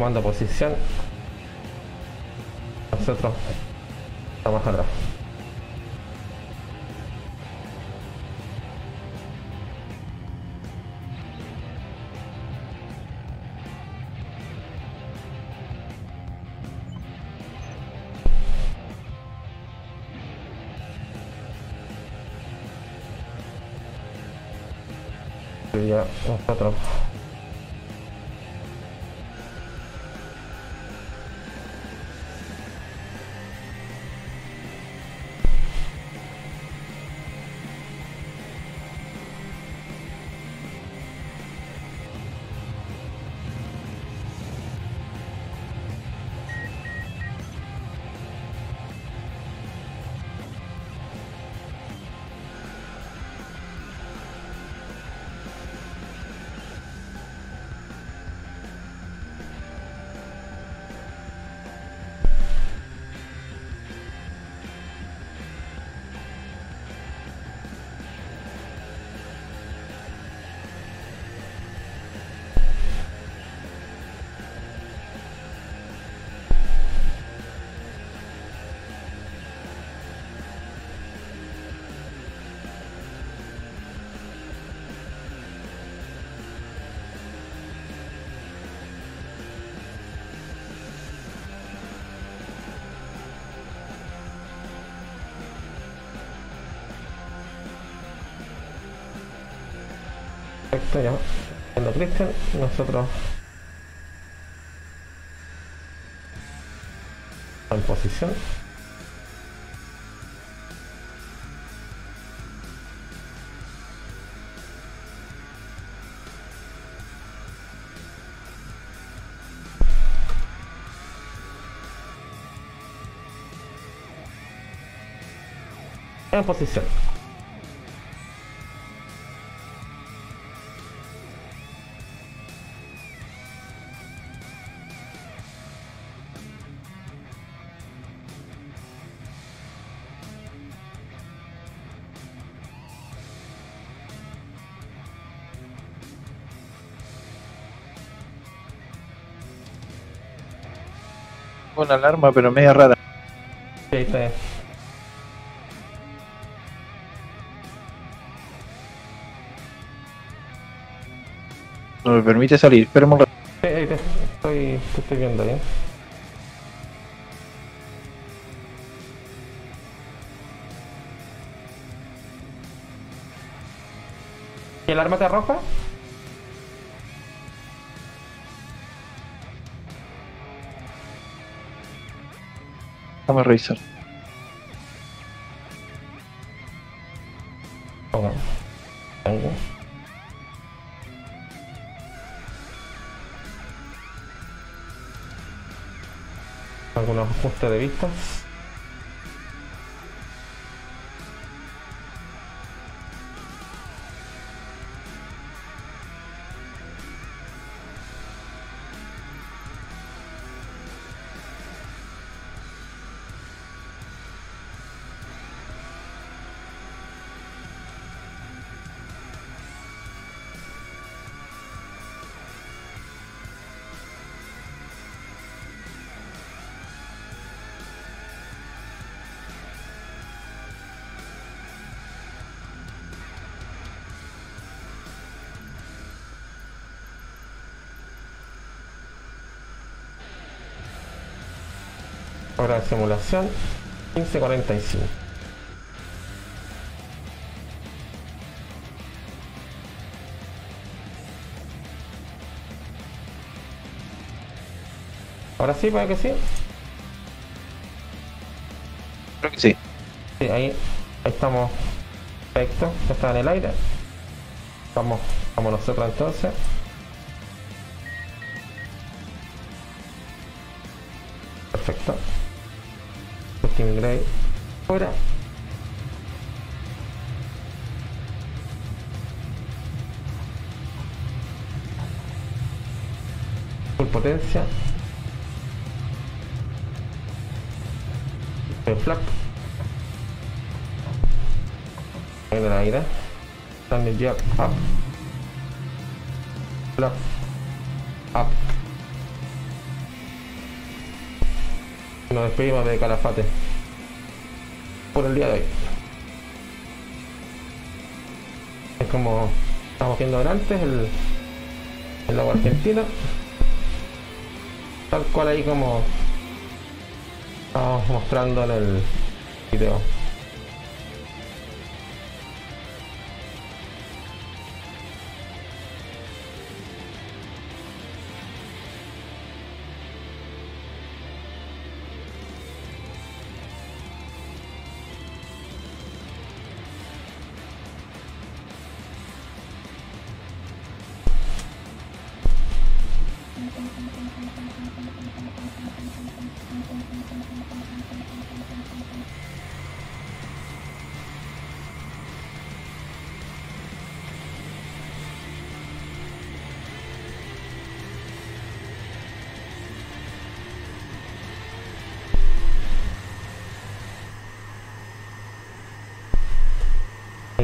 Tomando posición. Nosotros estamos atrás. Ya nosotros Ya. Siendo Christian, nosotros. En posición. En posición. Una alarma, pero media rara. Sí, está. No me permite salir. Esperemos un rato. Sí, ahí te estoy, te estoy viendo bien. ¿Y el arma te arroja? A revisar. Tengo. Algunos ajustes de vista. Hora de simulación 1545. Ahora sí, puede que sí. Creo que sí. Sí, ahí, ahí estamos. Perfecto, ya está en el aire. Vamos, vamos nosotros entonces. Gray fuera. Full potencia. El flap. En el aire. Standing jab up. Flap. Up. Nos despedimos de Calafate por el día de hoy. Es como estamos viendo antes el, el lago argentino. Tal cual ahí como estamos mostrando en el video.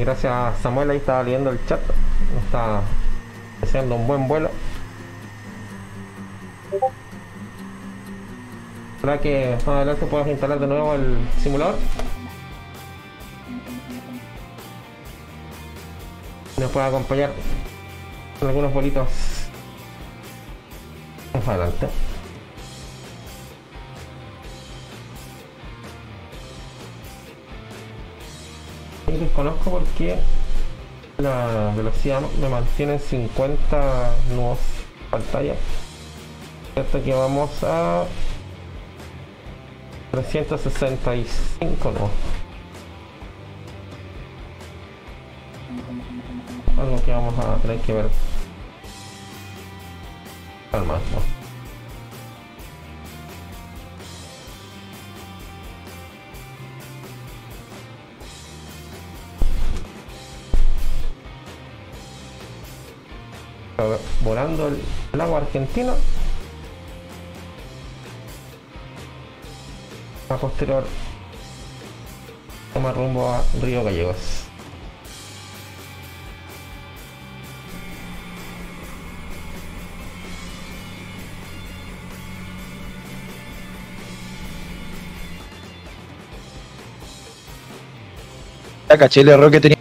Gracias a Samuel ahí estaba leyendo el chat. Está deseando un buen vuelo. Ojalá que más adelante puedas instalar de nuevo el simulador. Nos pueda acompañar con algunos bolitos más adelante. Desconozco por qué la velocidad me mantiene en 50 nuevos pantalla. Hasta que vamos a 365 no. Algo que vamos a tener que ver. Calma, no. Volando el lago argentino a posterior toma rumbo a Río Gallegos Ya caché el error que tenía.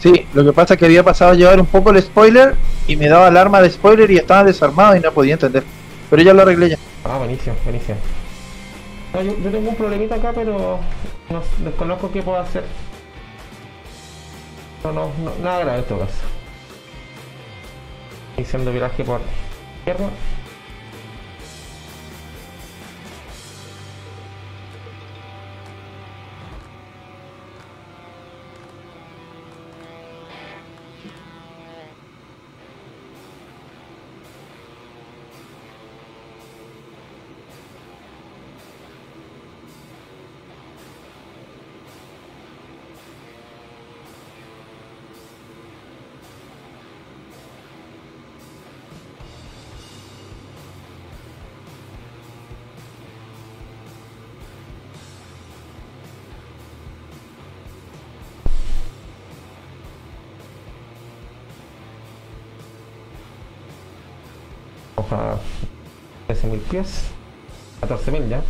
Sí, lo que pasa es que había pasado a llevar un poco el spoiler y me daba alarma de spoiler y estaba desarmado y no podía entender. Pero ya lo arreglé ya. Ah, buenísimo, buenísimo. No, yo, tengo un problemita acá, pero no, desconozco qué puedo hacer. No, no nada grave en todo caso. Iniciando viraje por izquierda. Pies 14.000 ya.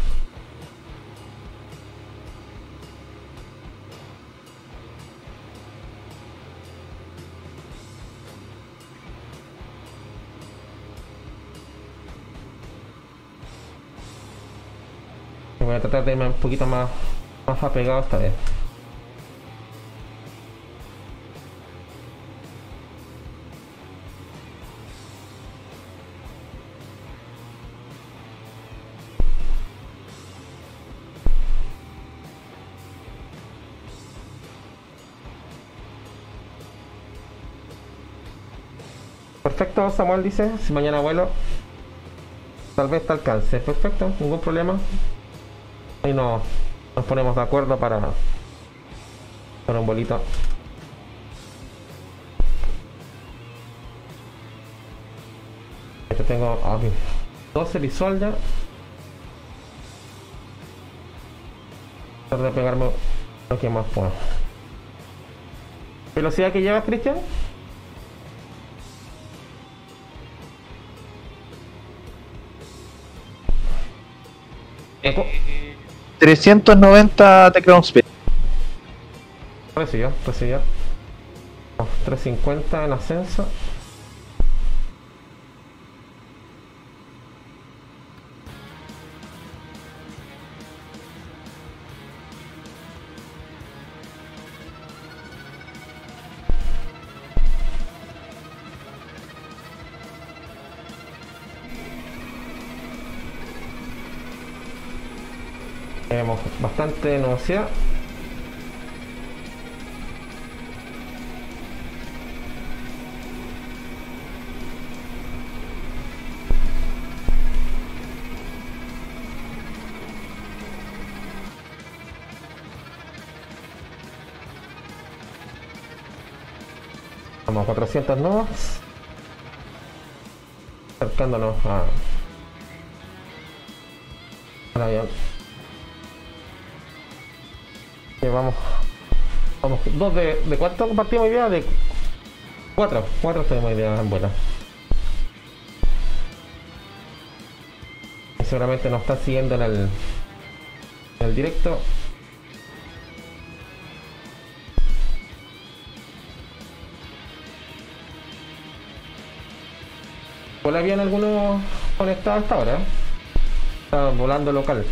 Voy a tratar de irme un poquito más más apegado esta vez Perfecto, Samuel dice, si mañana vuelo, tal vez te alcance. Perfecto, ningún problema. Ahí no, nos ponemos de acuerdo para, para un bolito. Este tengo aquí 12 visual ya. Tratar de pegarme lo que más puedo. ¿Velocidad que llevas, Cristian? 390 de ground speed. Recibió, recibió. 350 en ascenso. Bastante velocidad. Vamos a 400 nuevos. Acercándonos a... al avión. Vamos. Vamos, dos de, de cuánto compartimos día? De cuatro, cuatro tenemos vuelo. Y seguramente nos está siguiendo en el, en el directo. ¿Vuela bien alguno conectado hasta ahora? Está volando local.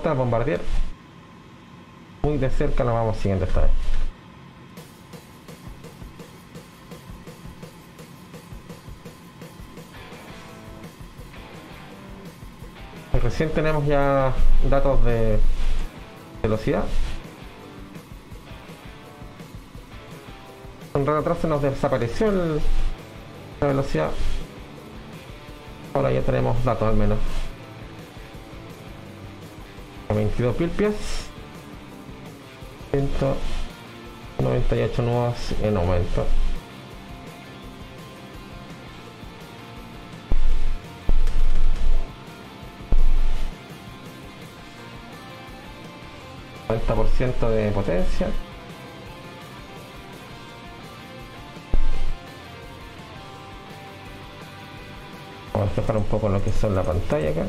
CRJ Bombardier. Muy de cerca nos vamos siguiendo esta vez. Recién tenemos ya datos de velocidad. Un rato atrás se nos desapareció el- la velocidad. Ahora ya tenemos datos al menos. 22 mil pies. 198 nuevas en aumento. ciento de potencia. Vamos a tocar un poco lo que son la pantalla acá.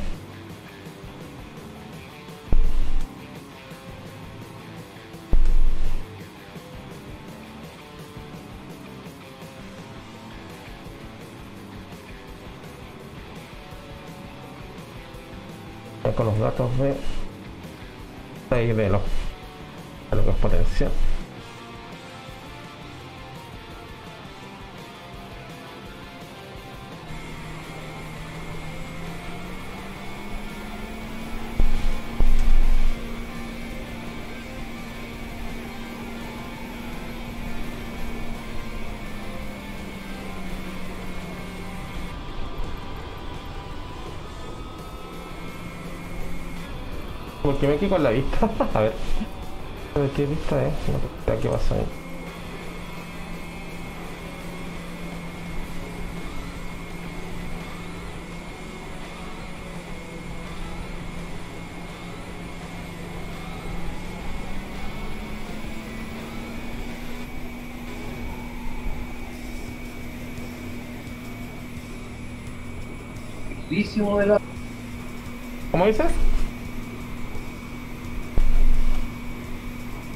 Los datos de 6 de los de lo que es potencia. Porque me quedé con la vista. A ver. A ver qué vista es. No qué pasa ahí. Crudísimo de la. ¿Cómo dices?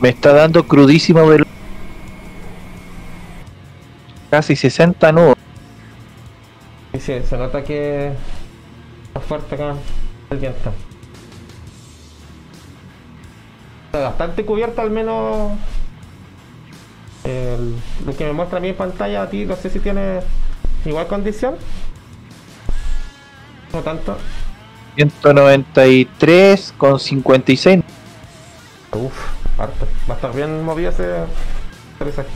Me está dando crudísimo de la- Casi 60 nudos. Y sí, se nota que está fuerte acá el viento. Está bastante cubierto al menos el- lo que me muestra a mí en pantalla a ti, no sé si tiene igual condición. No tanto. 193 con 56. Harto. Va a estar bien movido ese paisaje.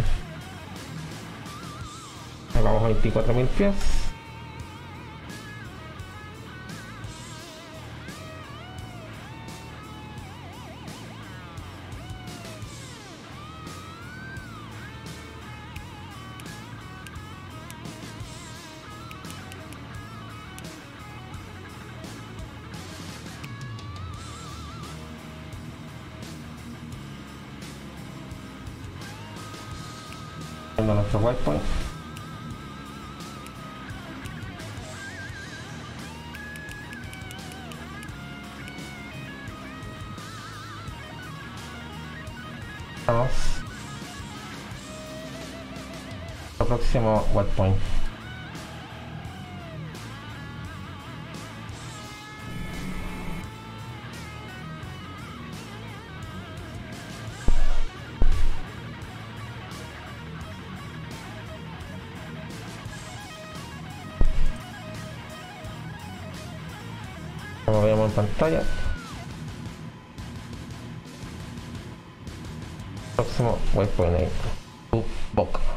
Ahí vamos a 24.000 pies. Al próximo waypoint. Como vemos en pantalla. Próximo waypoint. Tu boca.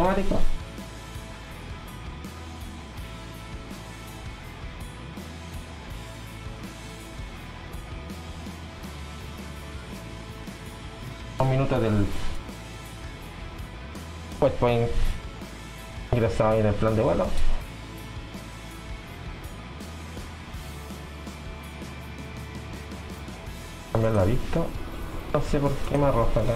Un minuto del waypoint ingresado ahí en el plan de vuelo. También lo ha visto. No sé por qué me arroja acá.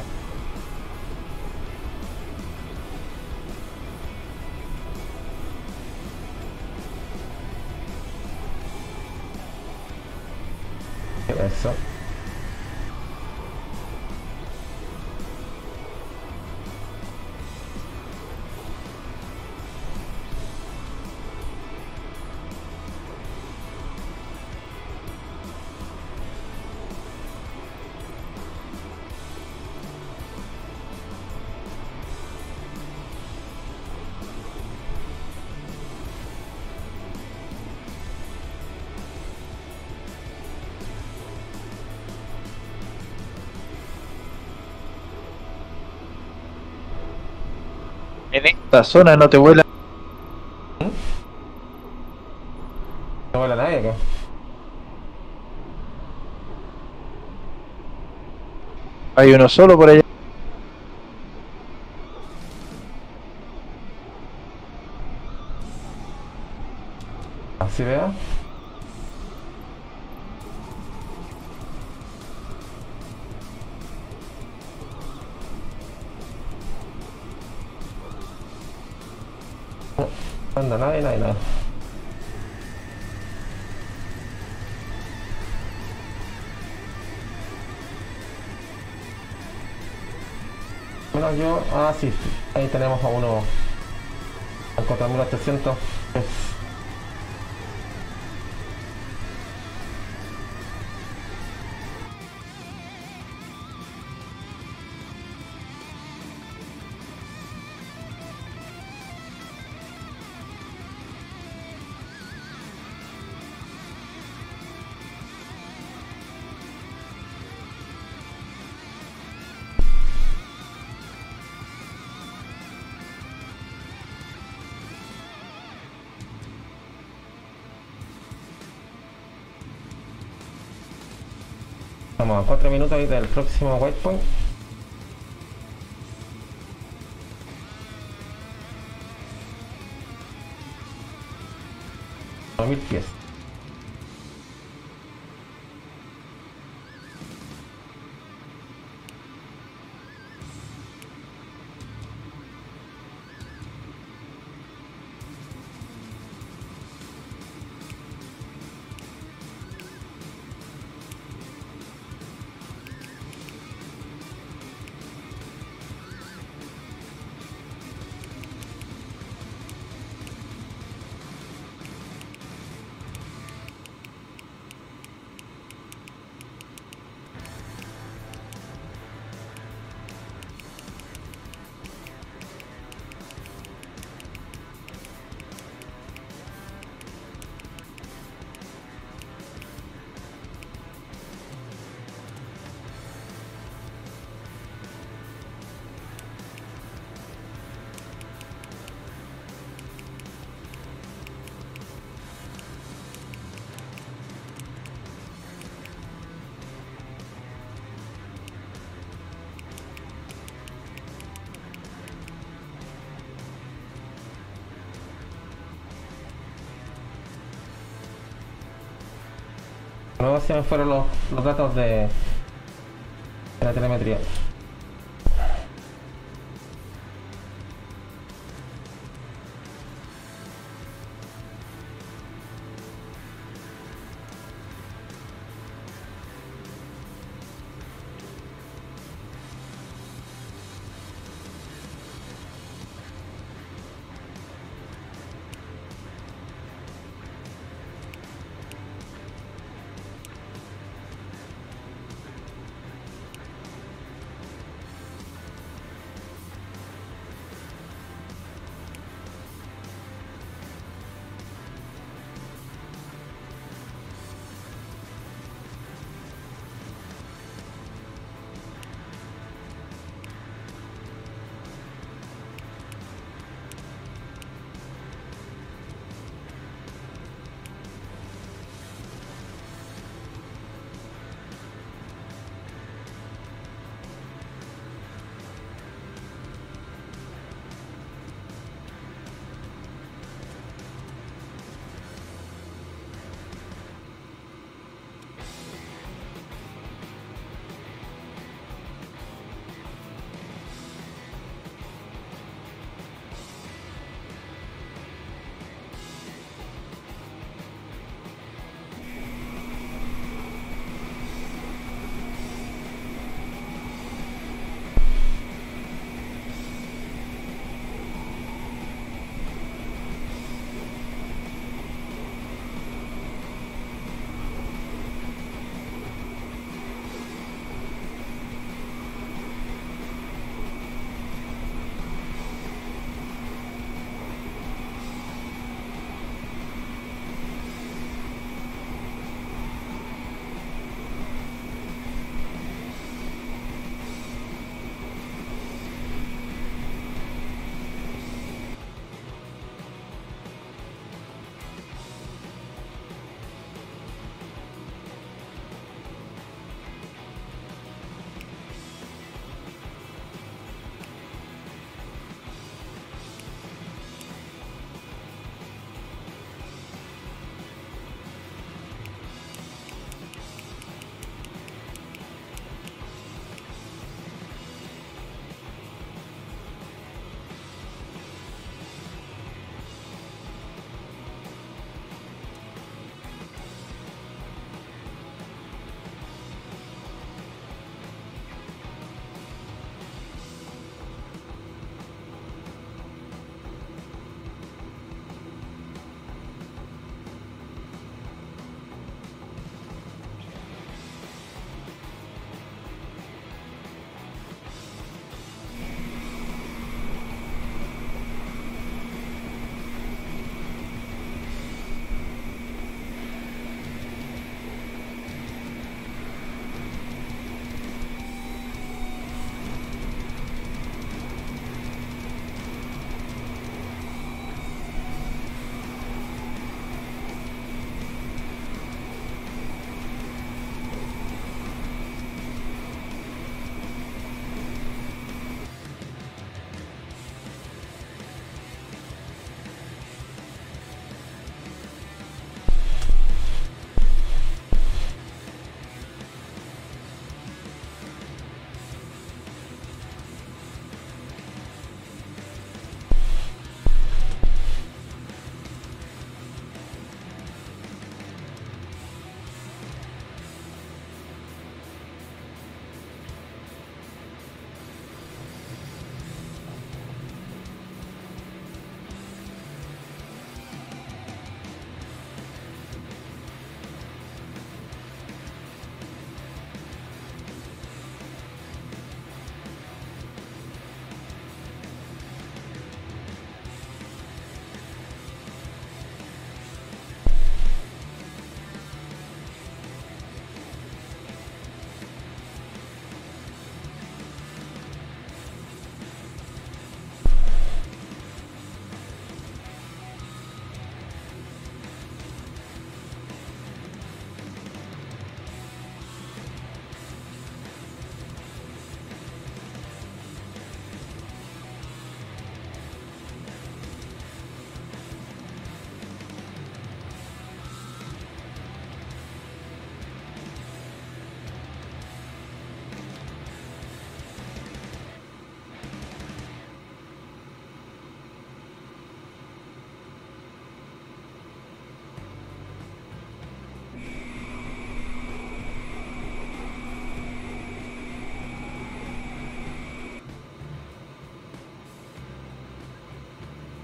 Esta zona no te vuela. No vuela nadie acá. Hay uno solo por allá. Así vea. Yo, ah, sí, ahí tenemos a uno. Encontramos los 300. Estamos a 4 minutos del próximo waypoint. Mil pies. Se me fueron los, los datos de, de la telemetría.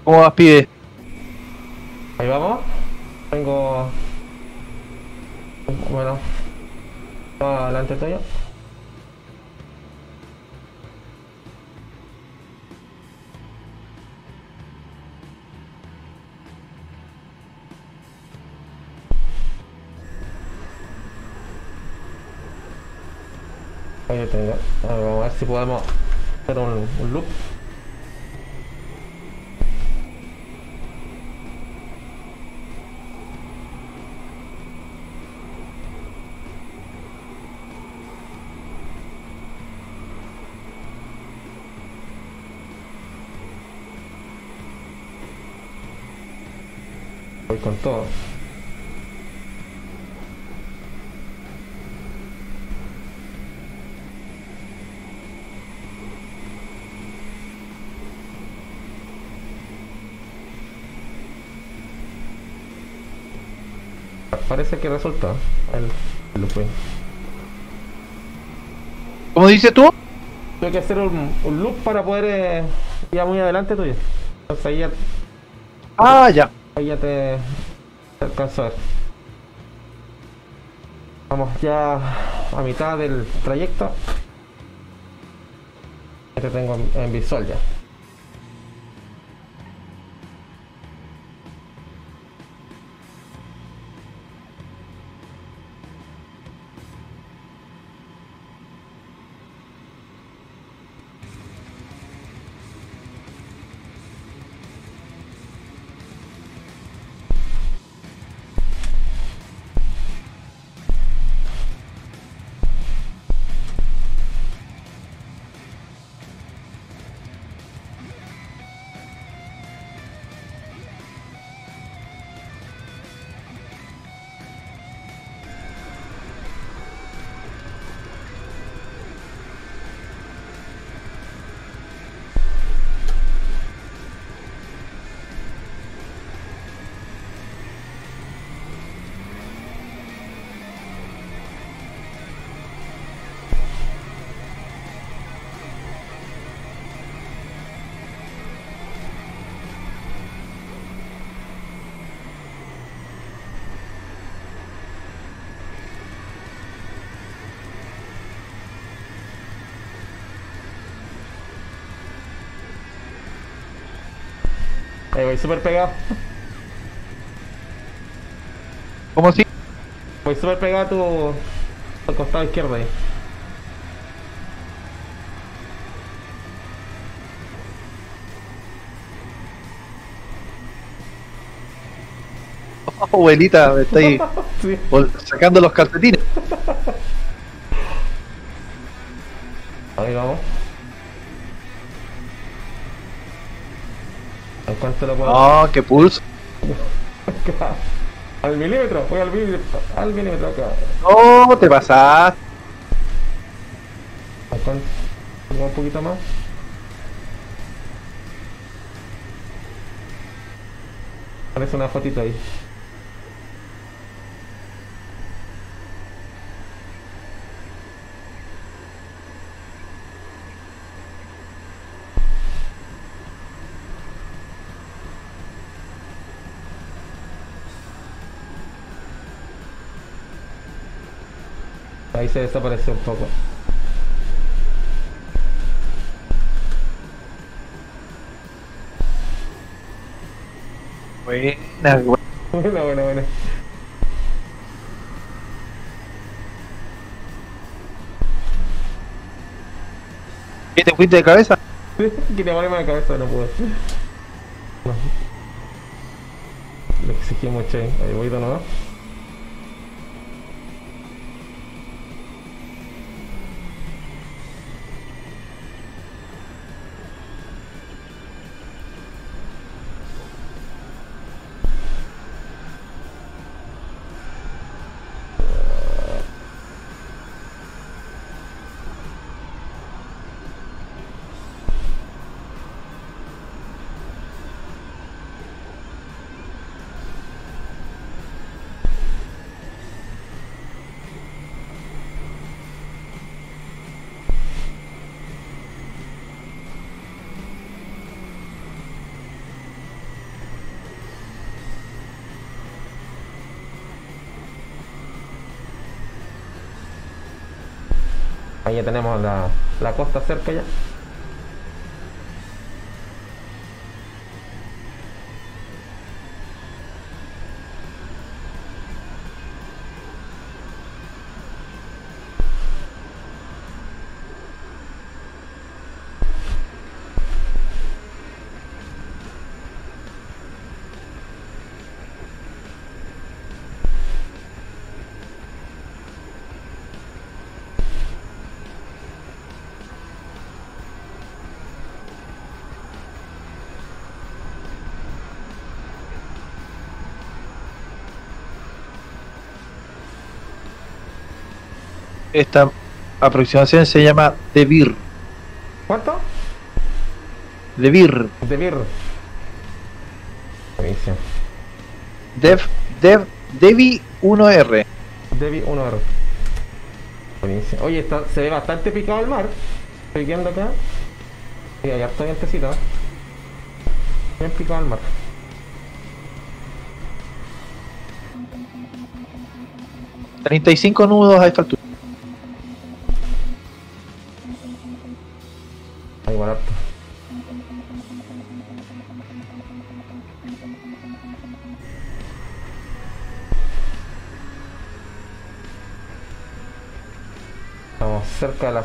¿Cómo vas, pibe? Con todo. Parece que resulta el, looping. ¿Cómo dices tú? Tengo que hacer un, un loop para poder eh, ir muy adelante tuyo. Entonces ahí ya, Ah, ya. Ya te, te alcanzo a ver. Vamos ya a mitad del trayecto. Te tengo en, en visual ya. Ahí voy súper pegado. ¿Cómo si? Voy súper pegado a tu al costado izquierdo ahí. Oh, abuelita, me estáis Sí. sacando los calcetines. ¿En cuánto lo puedo? Oh, qué pulso. al milímetro, voy al milímetro, al milímetro acá. No, te. ¿En cuánto? Un poquito más. Parece una fotito ahí. Ahí se desapareció un poco. Buena, güey. Bueno, bueno, bueno. ¿Qué te fuiste de cabeza? Quería ponerme la cabeza, no pude. No. Le exigí mucho ahí. Ahí voy de nuevo. Ahí ya tenemos la, la costa cerca ya. Esta aproximación se llama Devir. ¿Cuánto? Devir. De Vir. Buenísimo. Dev, Dev, Devi 1R. Debbie 1R. Buenísimo. Oye, está, se ve bastante picado el mar. Estoy viendo acá. Sí, hay harto vientecito. Bien picado el mar. Treinta y cinco nudos a esta altura.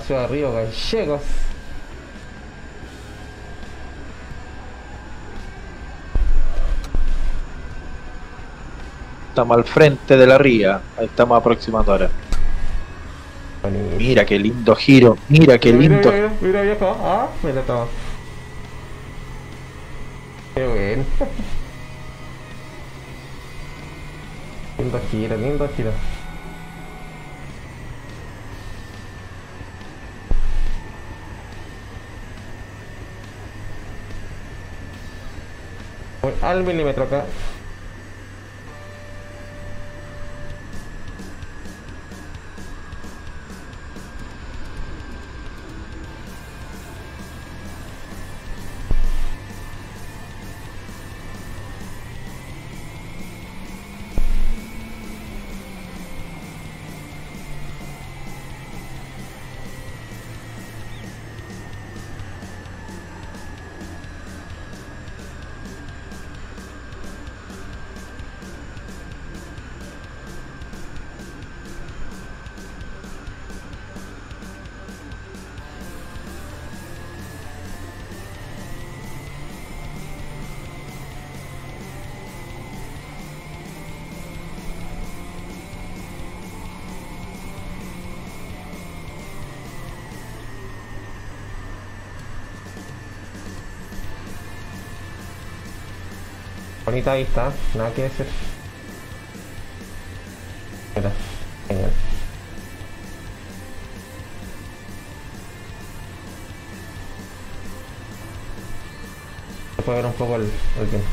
Ciudad de Río Gallegos. Estamos al frente de la ría. Ahí estamos aproximando ahora. Mira qué lindo giro. Mira qué Mira, lindo. Mira, mira, mira, viejo. Ah, mira todo. Qué bueno. lindo giro, lindo giro. Al milímetro acá. Bonita vista, nada que decir. Mira, genial. Se puede ver un poco el, el tiempo.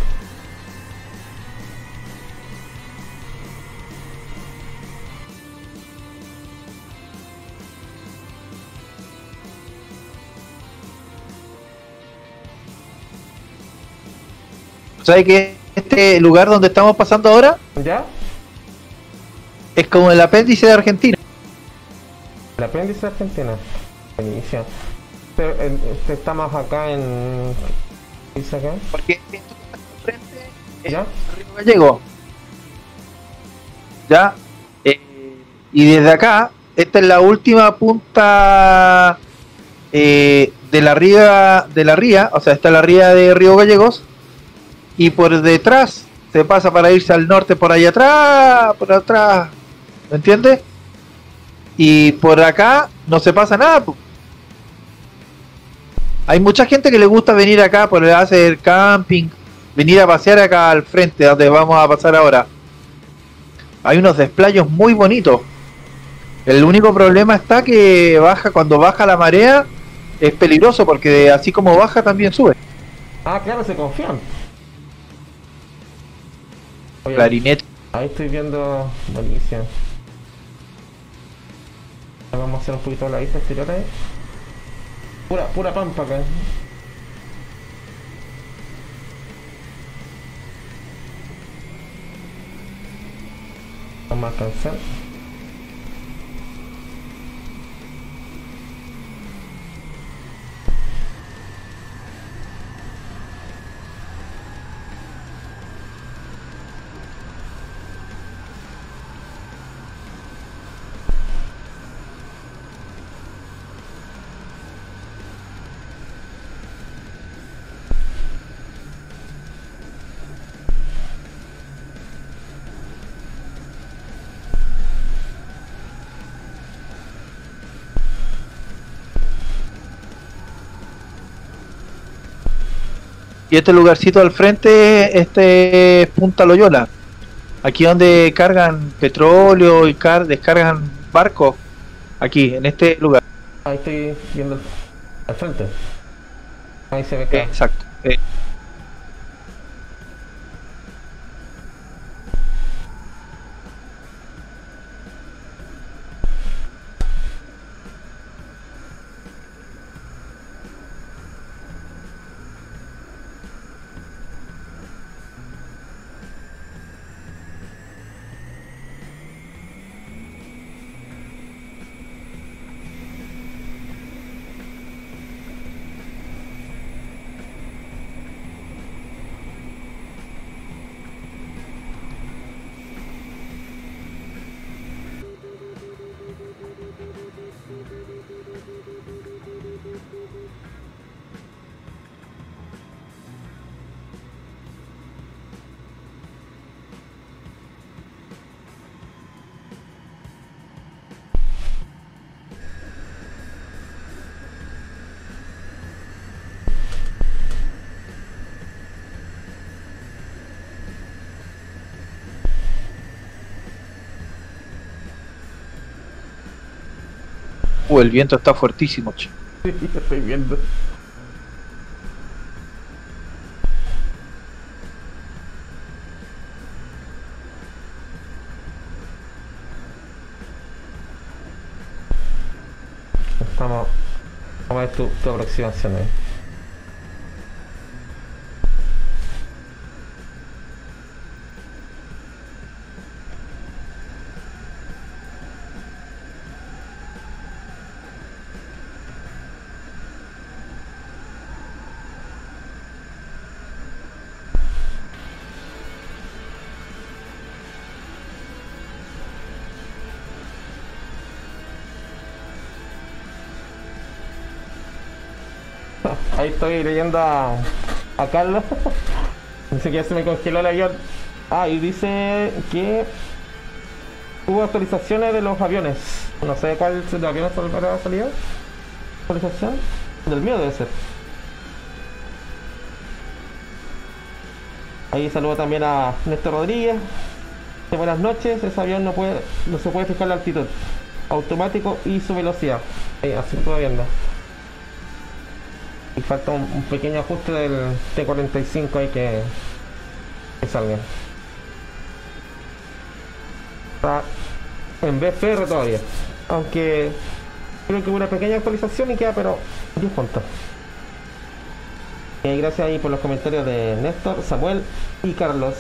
¿Sabes que este lugar donde estamos pasando ahora ¿Ya? es como el apéndice de Argentina? El apéndice argentino. Buenísimo. Pero eh, este está más acá en. ¿qué dice acá? Porque esto que está al frente es ¿Ya? Río Gallego. ¿Ya? Eh, y desde acá, esta es la última punta eh, de la ría de la ría, o sea, está la ría de Río Gallegos y por detrás se pasa para irse al norte por allá atrás, por atrás, ¿me entiendes? Y por acá no se pasa nada. Hay mucha gente que le gusta venir acá por hacer camping, venir a pasear acá al frente, donde vamos a pasar ahora. Hay unos desplayos muy bonitos. El único problema está que baja cuando baja la marea es peligroso porque así como baja también sube. Ah, claro, se confían. Oye, Clarinete. Ahí estoy viendo. Buenísimo. Vamos a hacer un poquito la vista exterior ahí. Pura, pura pampa acá. Vamos a alcanzar. Y este lugarcito al frente, este es Punta Loyola. Aquí donde cargan petróleo y car descargan barcos. Aquí, en este lugar. Ahí estoy viendo al frente. Ahí se ve que. Exacto. Eh, uh, el viento está fuertísimo, che. Sí, estoy viendo. Estamos. Vamos a ver tu, tu aproximación ahí. Ahí estoy leyendo a, Carlos. Dice que ya se me congeló el avión. Ah, y dice que hubo actualizaciones de los aviones. No sé cuál de los aviones habrá salido. ¿Actualización? Del mío debe ser. Ahí saludo también a Néstor Rodríguez. Dice, Buenas noches, ese avión no puede, no se puede fijar la altitud. Automático y su velocidad. Ahí, así estoy viendo. Y falta un, pequeño ajuste del T45 ahí que, que salga. En BFR todavía. Aunque creo que una pequeña actualización y queda, pero 10 puntos. Y gracias ahí por los comentarios de Néstor, Samuel y Carlos.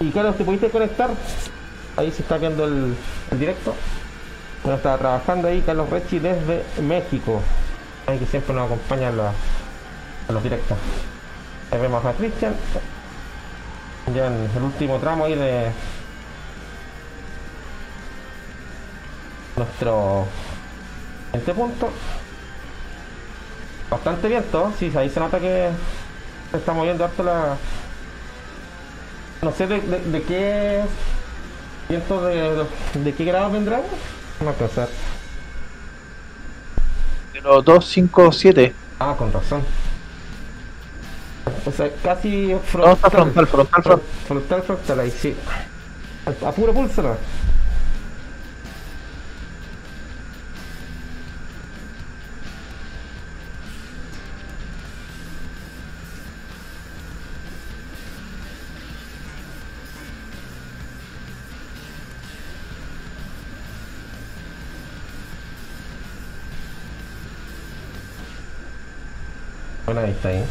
Y Carlos, ¿te pudiste conectar? Ahí se está viendo el directo. Bueno, está trabajando ahí Carlos Rechi desde México. Ahí que siempre nos acompaña en los directos. Ahí vemos a Cristian. Ya en el último tramo ahí de nuestro 20 punto. Bastante viento, sí, ahí se nota que se está moviendo harto la. No sé de, de- qué viento de, de qué grado vendrán. No me pensar. De los 257. Ah, con razón. O sea, casi No, frontal. está frontal, frontal, frontal. Frontal, frontal, ahí sí. A, a puro pulso, Buena vista ahí.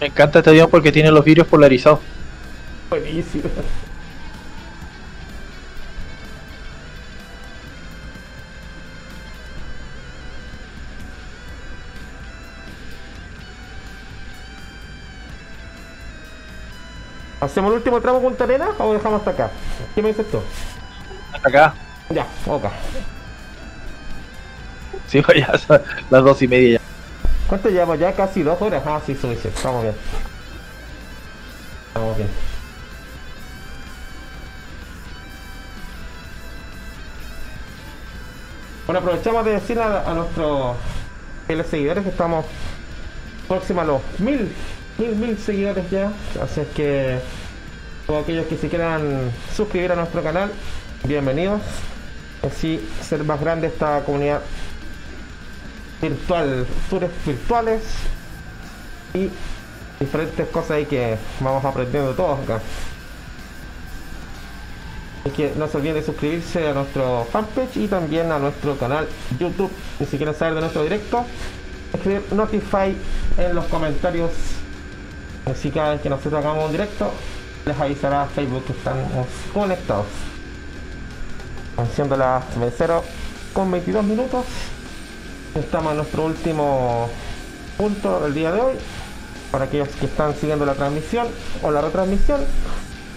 Me encanta este avión porque tiene los vidrios polarizados. Buenísimo. ¿Hacemos el último tramo Punta Arena o dejamos hasta acá? ¿Qué me dices tú? Hasta acá. Ya, ok. Ya las dos y media. ¿Cuánto llevamos? Ya casi dos horas. Ah, sí, suficiente. Estamos bien. Estamos bien. Bueno, aprovechamos de decirle a, a nuestros seguidores que estamos próximos a los mil, mil, mil seguidores ya. Así es que todos aquellos que se quieran suscribir a nuestro canal, bienvenidos. Así ser más grande esta comunidad virtual, tours virtuales y diferentes cosas ahí que vamos aprendiendo todos acá. Así que no se olviden de suscribirse a nuestro fanpage y también a nuestro canal YouTube. Y si quieren saber de nuestro directo, escribir Notify en los comentarios. Así cada vez que nosotros hagamos un directo, les avisará Facebook que estamos conectados. Siendo las 0 con 22 minutos. Estamos en nuestro último punto del día de hoy. Para aquellos que están siguiendo la transmisión o la retransmisión,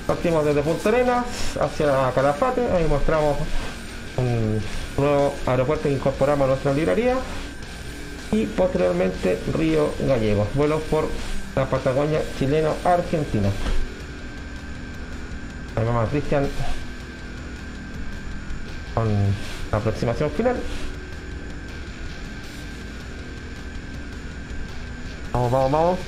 partimos desde Punta Arenas hacia Calafate. Ahí mostramos un nuevo aeropuerto que incorporamos a nuestra librería. Y posteriormente Río Gallegos, vuelos por la Patagonia chileno-argentina. Ahí vamos a Cristian con la aproximación final. Vamos, vamos, vamos.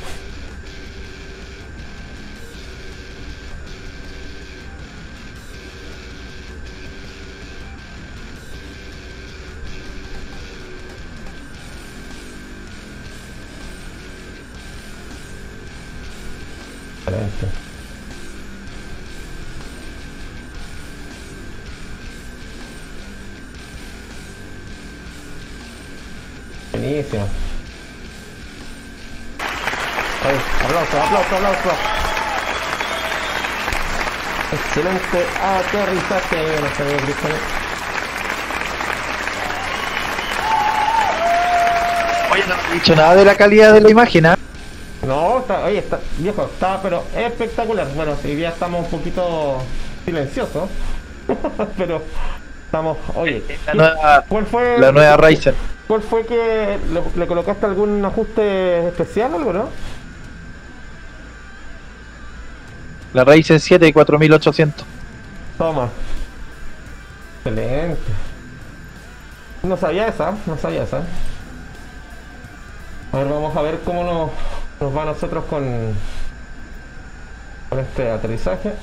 Excelente. Buenísimo. Ahí, aplauso, aplauso, aplauso. Excelente aterrizaje, nuestro amigo Cristian. Oye, no he dicho nada de la calidad de la imagen, ¿ah? No, está, oye, está, viejo, está pero espectacular. Bueno, hoy día estamos un poquito silenciosos, pero estamos, oye, La nueva, ¿cuál fue, la nueva Ryzen. cuál fue que le, le colocaste algún ajuste especial o algo, no? La Ryzen 7 4800. Toma. Excelente. No sabía esa, no sabía esa. A ver, vamos a ver cómo nos, nos va a nosotros con, con este aterrizaje.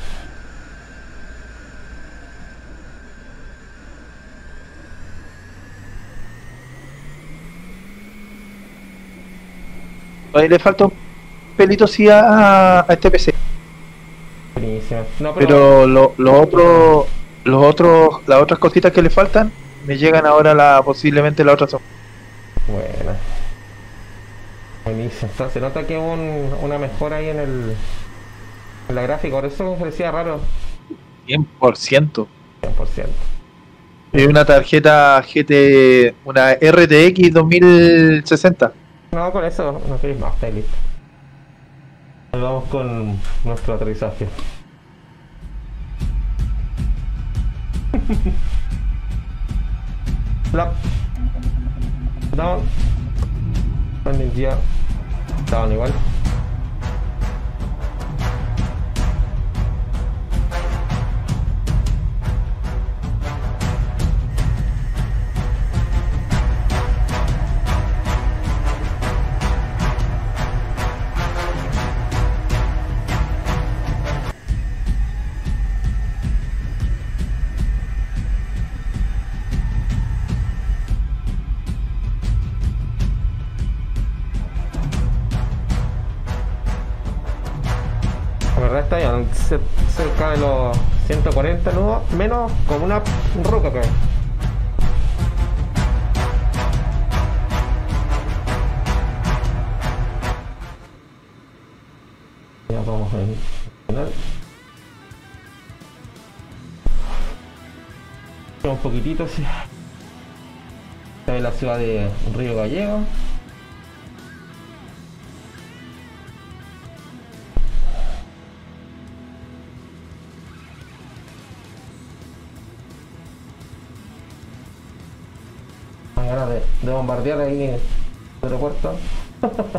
Ahí le falta un pelito sí a, a este PC. Buenísimo. No, pero, Pero lo, lo otro, los otros, las otras cositas que le faltan me llegan ahora la posiblemente la otra semana. Bueno. Buenísimo. Está- Se nota que hubo un- una mejora ahí en el en la gráfica, por eso me parecía raro. 100%. 100%. Es una tarjeta GT, una RTX 2060. No, con eso no queréis más, está listo. Ahí vamos con nuestro aterrizaje. Flap. Down. Gear. Down igual. 140 nudos, menos como una roca hay. Ya vamos a final. Un poquitito, sí. Esta es la ciudad de Río Gallego. Bombardear ahí el aeropuerto.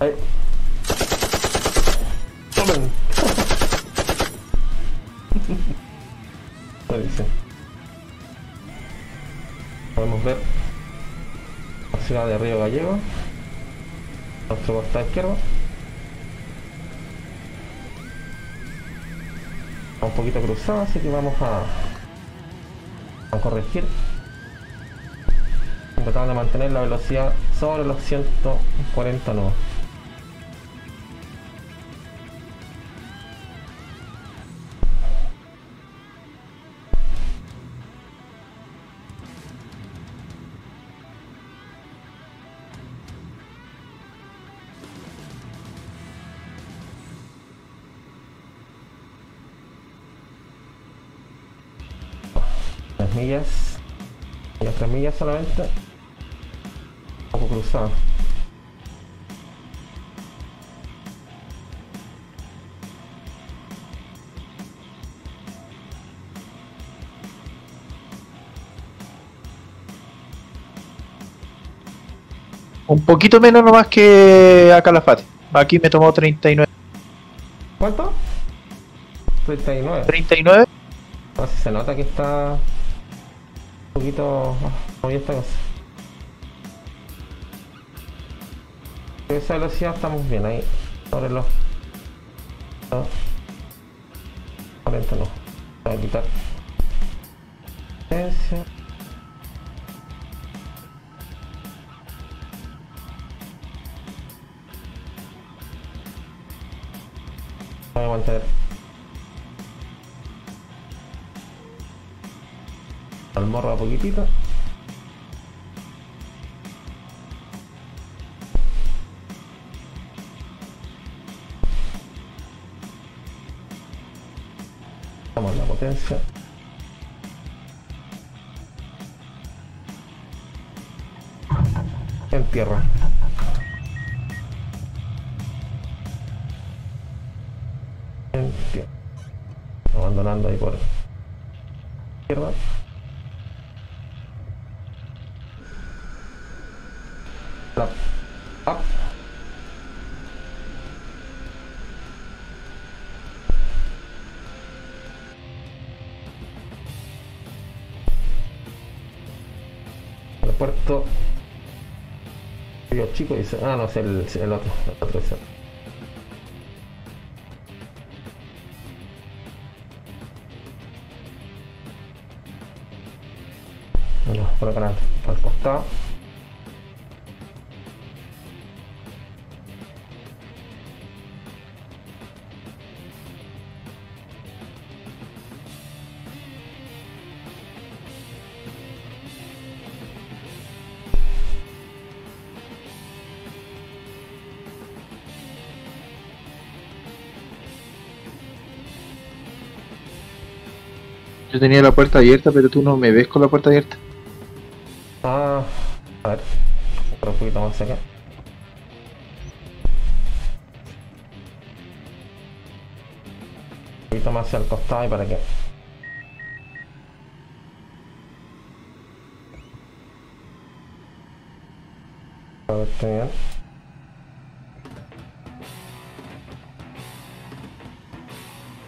ahí. Tomen. Buenísimo. Podemos ver la ciudad de Río Gallego, nuestro costado izquierdo. Un poquito cruzado, así que vamos a, a corregir. Tratando de mantener la velocidad sobre los 140 nudos. Millas. Y tres millas solamente. Un poco cruzado. Un poquito menos nomás que a Calafate. Aquí me tomó 39. ¿Cuánto? 39. 39. No, si se nota que está un poquito movida esta cosa. Esa velocidad estamos bien ahí. Sobre los. no. 40 no. Voy a quitar. Voy a mantener. Al morro a poquitito. Potencia. En tierra. En tierra. Abandonando ahí por Río Chico dice, ah no es el, el otro, el otro Bueno, por acá al costado. Yo tenía la puerta abierta, pero tú no me ves con la puerta abierta. Ah, a ver, otro poquito más acá. Un poquito más hacia el costado y para qué. A ver, estoy bien.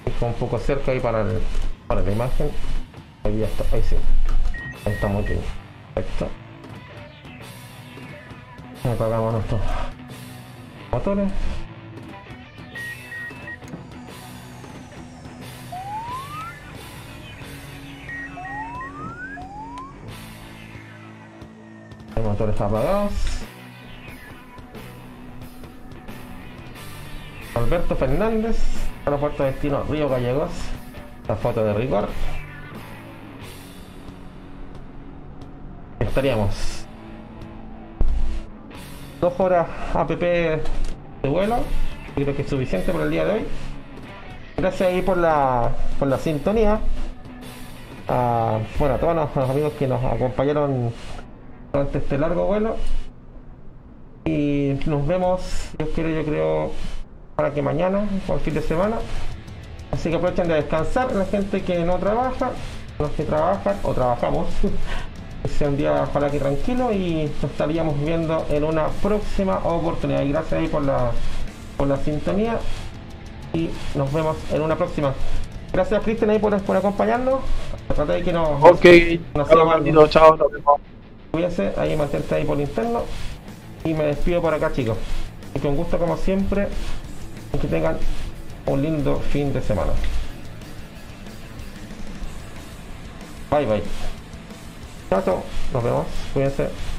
Está un poco cerca ahí para, el- para la imagen. Ahí está, ahí sí. Ahí muy bien. Perfecto. Apagamos nuestros motores. Los motores apagados. Alberto Fernández, aeropuerto de destino Río Gallegos. La foto de rigor. Estaríamos dos horas app de vuelo. Creo que es suficiente por el día de hoy. Gracias ahí por la, por la sintonía. A, bueno, a todos los amigos que nos acompañaron durante este largo vuelo. Y nos vemos, yo quiero, yo creo, para que mañana, o el fin de semana. Así que aprovechen de descansar la gente que no trabaja, los que trabajan o trabajamos. Sea un día ojalá que tranquilo y nos estaríamos viendo en una próxima oportunidad. Y gracias ahí por la, por la sintonía y nos vemos en una próxima. Gracias Cristian ahí por, por acompañarnos. De que nos, Ok, nos chao, chao, nos vemos. Cuídense, ahí mantente ahí por interno. Y me despido por acá, chicos. Y con gusto, como siempre, que tengan un lindo fin de semana. Bye, bye. Chao. Nos vemos. Cuídense.